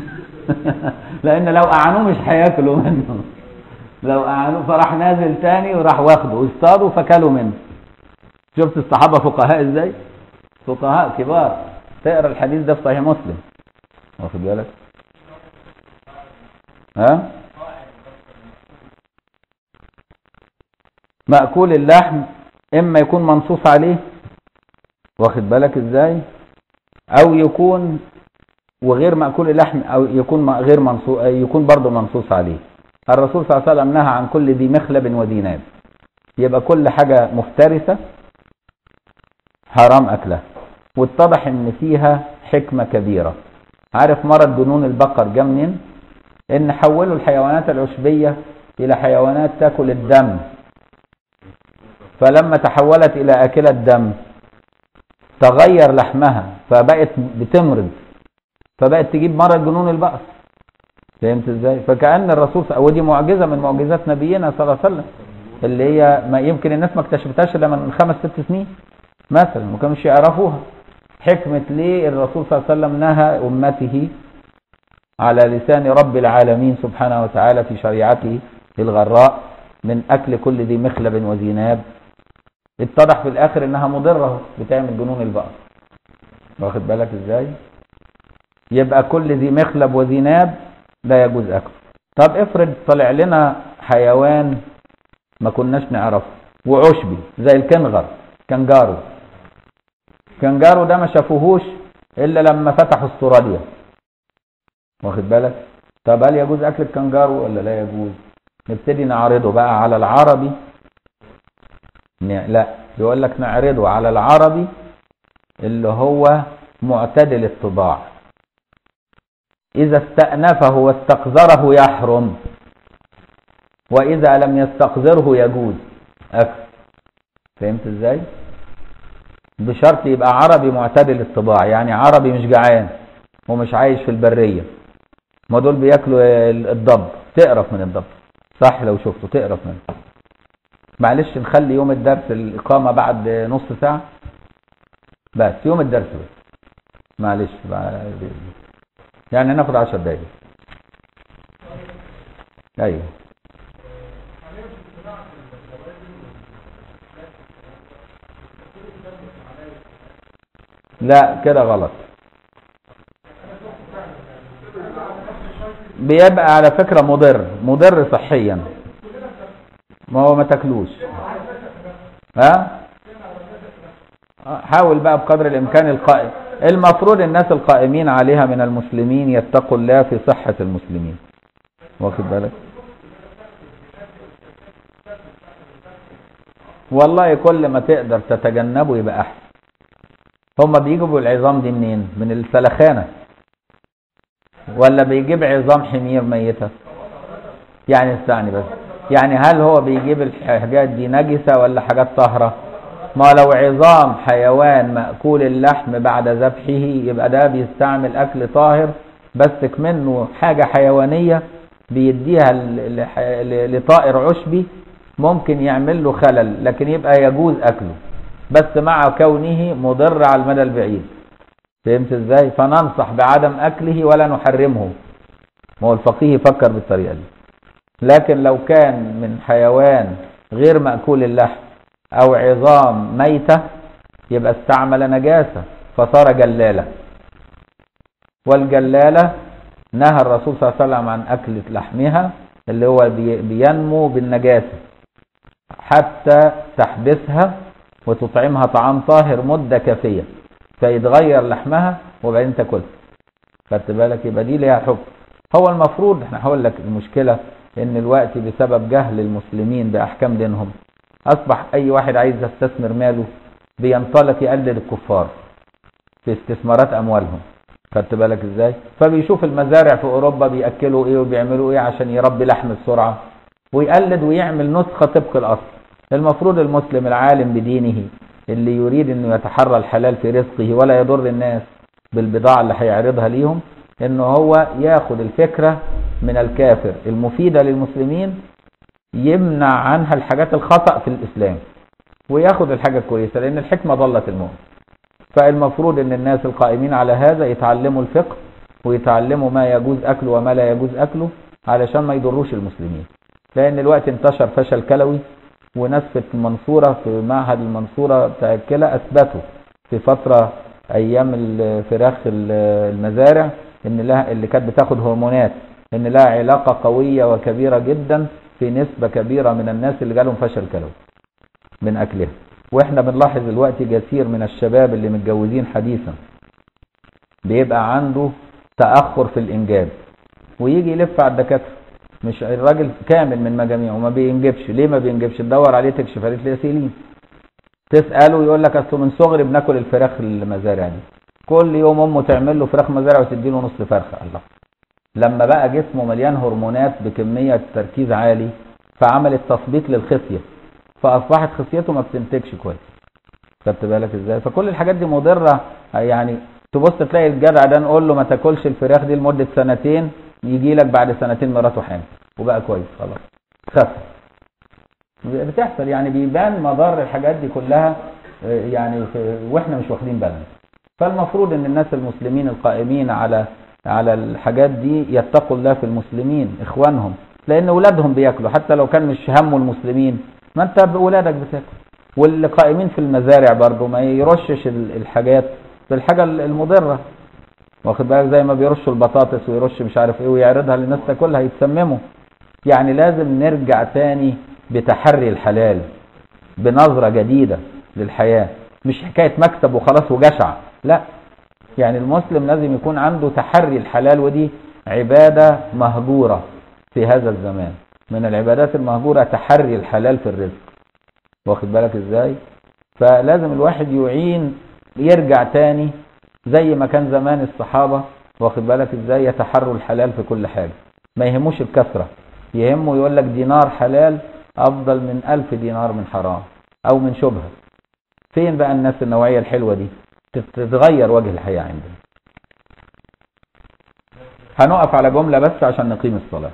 [SPEAKER 1] لأن لو اعانوه مش هياكلوا منه. لو اعانوه فراح نازل تاني وراح واخده واصطادوا فكلوا منه. شفت الصحابة فقهاء إزاي؟ فقهاء كبار. تقرأ الحديث ده في صحيح مسلم. واخد بالك؟ ها؟ مأكول اللحم إما يكون منصوص عليه. واخد بالك إزاي؟ أو يكون وغير مأكول اللحم أو يكون غير منصوص يكون برضه منصوص عليه. الرسول صلى الله عليه وسلم نهى عن كل ذي مخلب وذي ناب يبقى كل حاجة مفترسة حرام أكلها واتضح إن فيها حكمة كبيرة. عارف مرض جنون البقر جه منين؟ إن حولوا الحيوانات العشبية إلى حيوانات تأكل الدم. فلما تحولت إلى أكلة دم تغير لحمها فبقت بتمرض. فبقت تجيب مرض جنون البقر. فهمت إزاي؟ فكأن الرسول ودي معجزة من معجزات نبينا صلى الله عليه وسلم اللي هي ما يمكن الناس ما اكتشفتهاش إلا من خمس ست سنين مثلا ما كانوش يعرفوها. حكمة ليه الرسول صلى الله عليه وسلم نهى أمته على لسان رب العالمين سبحانه وتعالى في شريعته الغراء من أكل كل ذي مخلب وذي ناب اتضح في الآخر إنها مضرة بتعمل جنون البقر. واخد بالك إزاي؟ يبقى كل ذي مخلب وذي ناب لا يجوز اكله طب افرض طلع لنا حيوان ما كناش نعرفه وعشبي زي الكنغر كنجارو. كنجارو ده ما شافوهوش إلا لما فتحوا استراليا واخد بالك؟ طب هل يجوز أكل الكنجارو ولا لا يجوز؟ نبتدي نعرضه بقى على العربي لا يقول لك نعرضه على العربي اللي هو معتدل الطباع إذا استأنفه واستقذره يحرم وإذا لم يستقذره يجوز. أكل فهمت إزاي؟ بشرط يبقى عربي معتدل الطباع يعني عربي مش جعان ومش عايش في البرية. ما دول بياكلوا الضب تقرف من الضب. صح لو شفته تقرف منه معلش نخلي يوم الدرس الإقامة بعد نص ساعة. بس يوم الدرس بس. معلش يعني ناخد عشر دقايق. أيوه. لا كده غلط. بيبقى على فكرة مضر مضر صحيا. ما هو ما تاكلوش. ها؟ حاول بقى بقدر الإمكان القائم. المفروض الناس القائمين عليها من المسلمين يتقوا الله في صحة المسلمين. واخد بالك؟ والله كل ما تقدر تتجنبه يبقى أحسن. هما بيجيبوا العظام دي منين؟ من السلخانة. ولا بيجيب عظام حمير ميتة؟ يعني استعني بس. يعني هل هو بيجيب الحاجات دي نجسة ولا حاجات طاهرة؟ ما لو عظام حيوان مأكول اللحم بعد ذبحه يبقى ده بيستعمل أكل طاهر بس منه حاجة حيوانية بيديها لطائر عشبي ممكن يعمل له خلل لكن يبقى يجوز أكله. بس مع كونه مضر على المدى البعيد. فهمت إزاي؟ فننصح بعدم أكله ولا نحرمه. ما هو الفقيه يفكر بالطريقة دي. لكن لو كان من حيوان غير مأكول اللحم أو عظام ميتة يبقى استعمل نجاسة فصار جلالة. والجلالة نهى الرسول صلى الله عليه وسلم عن أكل لحمها اللي هو بي- بينمو بالنجاسة حتى تحبسها وتطعمها طعام طاهر مدة كافية فيتغير لحمها وبعدين تاكلها. خدت بالك؟ يبقى دي ليها حكم. هو المفروض إحنا هقول لك المشكلة إن الوقت بسبب جهل المسلمين بأحكام دينهم أصبح أي واحد عايز يستثمر ماله بينطلق يقلد الكفار في استثمارات أموالهم. خدت بالك إزاي؟ فبيشوف المزارع في أوروبا بيأكلوا إيه وبيعملوا إيه عشان يربي لحم بسرعة ويقلد ويعمل نسخة طبق الأصل. المفروض المسلم العالم بدينه اللي يريد إنه يتحرى الحلال في رزقه ولا يضر الناس بالبضاعة اللي هيعرضها ليهم انه هو ياخد الفكرة من الكافر. المفيدة للمسلمين يمنع عنها الحاجات الخطأ في الإسلام وياخد الحاجة الكويسة لأن الحكمة ضلت المؤمن فالمفروض أن الناس القائمين على هذا يتعلموا الفقه ويتعلموا ما يجوز أكله وما لا يجوز أكله علشان ما يضروش المسلمين. لأن الوقت انتشر فشل كلوي وناس في المنصورة في معهد المنصورة بتاع الكلى أثبتوا في فترة أيام الفراخ المزارع إن لها اللي كانت بتاخد هرمونات إن لها علاقة قوية وكبيرة جدا في نسبة كبيرة من الناس اللي جالهم فشل كلوي من أكلها. وإحنا بنلاحظ دلوقتي كثير من الشباب اللي متجوزين حديثا بيبقى عنده تأخر في الإنجاب ويجي يلف على الدكاترة. مش الراجل كامل من مجاميعه وما بينجبش. ليه ما بينجبش؟ تدور عليه تكشف لي يا سيلين. تسأله يقول لك أصل من صغري بناكل الفراخ المزارع دي. كل يوم أمه تعمل له فراخ مزارع وتدي له نص فرخة. الله. لما بقى جسمه مليان هرمونات بكمية تركيز عالي فعملت تثبيط للخصية. فأصبحت خصيته ما بتنتجش كويس. خدت بالك إزاي؟ فكل الحاجات دي مضرة. يعني تبص تلاقي الجدع ده نقول له ما تاكلش الفراخ دي لمدة سنتين يجي لك بعد سنتين مراته حامل وبقى كويس. خلاص. خف. بتحصل. يعني بيبان مضار الحاجات دي كلها يعني وإحنا مش واخدين بالنا. فالمفروض إن الناس المسلمين القائمين على على الحاجات دي يتقوا الله في المسلمين إخوانهم لأن اولادهم بياكلوا حتى لو كان مش همه المسلمين ما أنت بأولادك بتاكل. واللي قائمين في المزارع برضه ما يرشش الحاجات بالحاجة المضرة. واخد بالك؟ زي ما بيرشوا البطاطس ويرش مش عارف إيه ويعرضها للناس تاكلها يتسمموا. يعني لازم نرجع تاني بتحري الحلال بنظرة جديدة للحياة. مش حكاية مكسب وخلاص وجشع. لا. يعني المسلم لازم يكون عنده تحري الحلال ودي عبادة مهجورة في هذا الزمان. من العبادات المهجورة تحري الحلال في الرزق. واخد بالك إزاي؟ فلازم الواحد يعين يرجع تاني زي ما كان زمان الصحابة واخد بالك إزاي؟ يتحروا الحلال في كل حاجة. ما يهموش الكثرة. يهمه يقول لك دينار حلال أفضل من ألف دينار من حرام أو من شبهة. فين بقى الناس النوعية الحلوة دي؟ تتغير وجه الحياة عندنا. هنقف على جملة بس عشان نقيم الصلاة.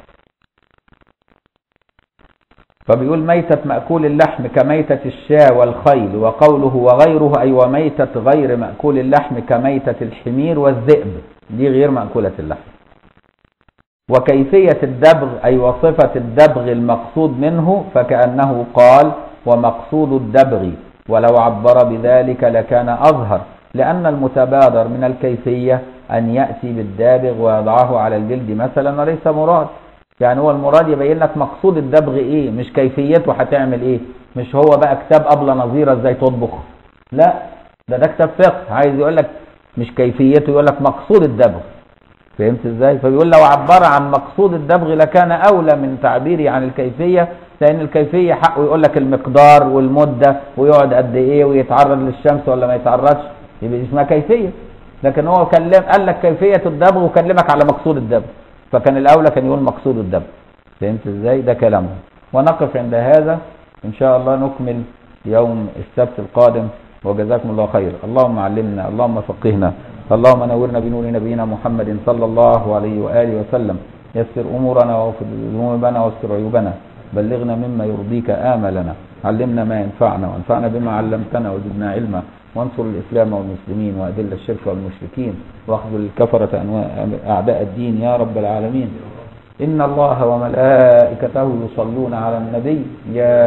[SPEAKER 1] فبيقول ميتة مأكول اللحم كميتة الشاة والخيل وقوله وغيره أي وميتة غير مأكول اللحم كميتة الحمير والذئب. دي غير مأكولة اللحم. وكيفية الدبغ أي وصفة الدبغ المقصود منه فكأنه قال ومقصود الدبغ ولو عبر بذلك لكان أظهر. لأن المتبادر من الكيفية أن يأتي بالدابغ ويضعه على الجلد مثلا وليس مراد. يعني هو المراد يبين لك مقصود الدبغ إيه مش كيفيته هتعمل إيه. مش هو بقى كتاب أبلة نظيرة إزاي تطبخ. لا ده ده كتاب فقه. عايز يقول لك مش كيفيته يقول لك مقصود الدبغ. فهمت إزاي؟ فبيقول لو عبر عن مقصود الدبغ لكان أولى من تعبيري عن الكيفية لأن الكيفية حقه يقول لك المقدار والمدة ويقعد قد إيه ويتعرض للشمس ولا ما يتعرضش. يبقى اسمها كيفية. لكن هو كلم قال لك كيفية الدبغ وكلمك على مقصود الدبغ. فكان الأولى كان يقول مقصود الدبغ. فهمت إزاي؟ ده كلامه. ونقف عند هذا. إن شاء الله نكمل يوم السبت القادم. وجزاكم الله خير. اللهم علمنا اللهم فقهنا اللهم نورنا بنور نبينا محمد صلى الله عليه وآله وسلم. يسر أمورنا واغفر ذنوبنا واستر عيوبنا. بلغنا مما يرضيك آملنا. علمنا ما ينفعنا وانفعنا بما علمتنا وزدنا علما. وانصر الإسلام والمسلمين وأذل الشرك والمشركين واخذل الكفرة أعداء الدين يا رب العالمين. إن الله وملائكته يصلون على النبي. يا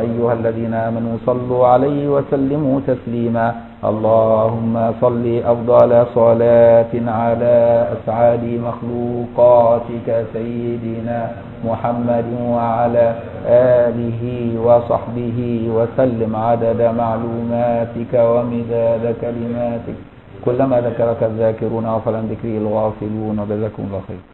[SPEAKER 1] أيها الذين آمنوا صلوا عليه وسلموا تسليما. اللهم صل أفضل صلاة على أسعاد مخلوقاتك سيدنا محمد وعلى آله وصحبه وسلم عدد معلوماتك ومداد كلماتك. كلما ذكرك الذاكرون وفلن ذكري الغافلون. جزاكم الله خير.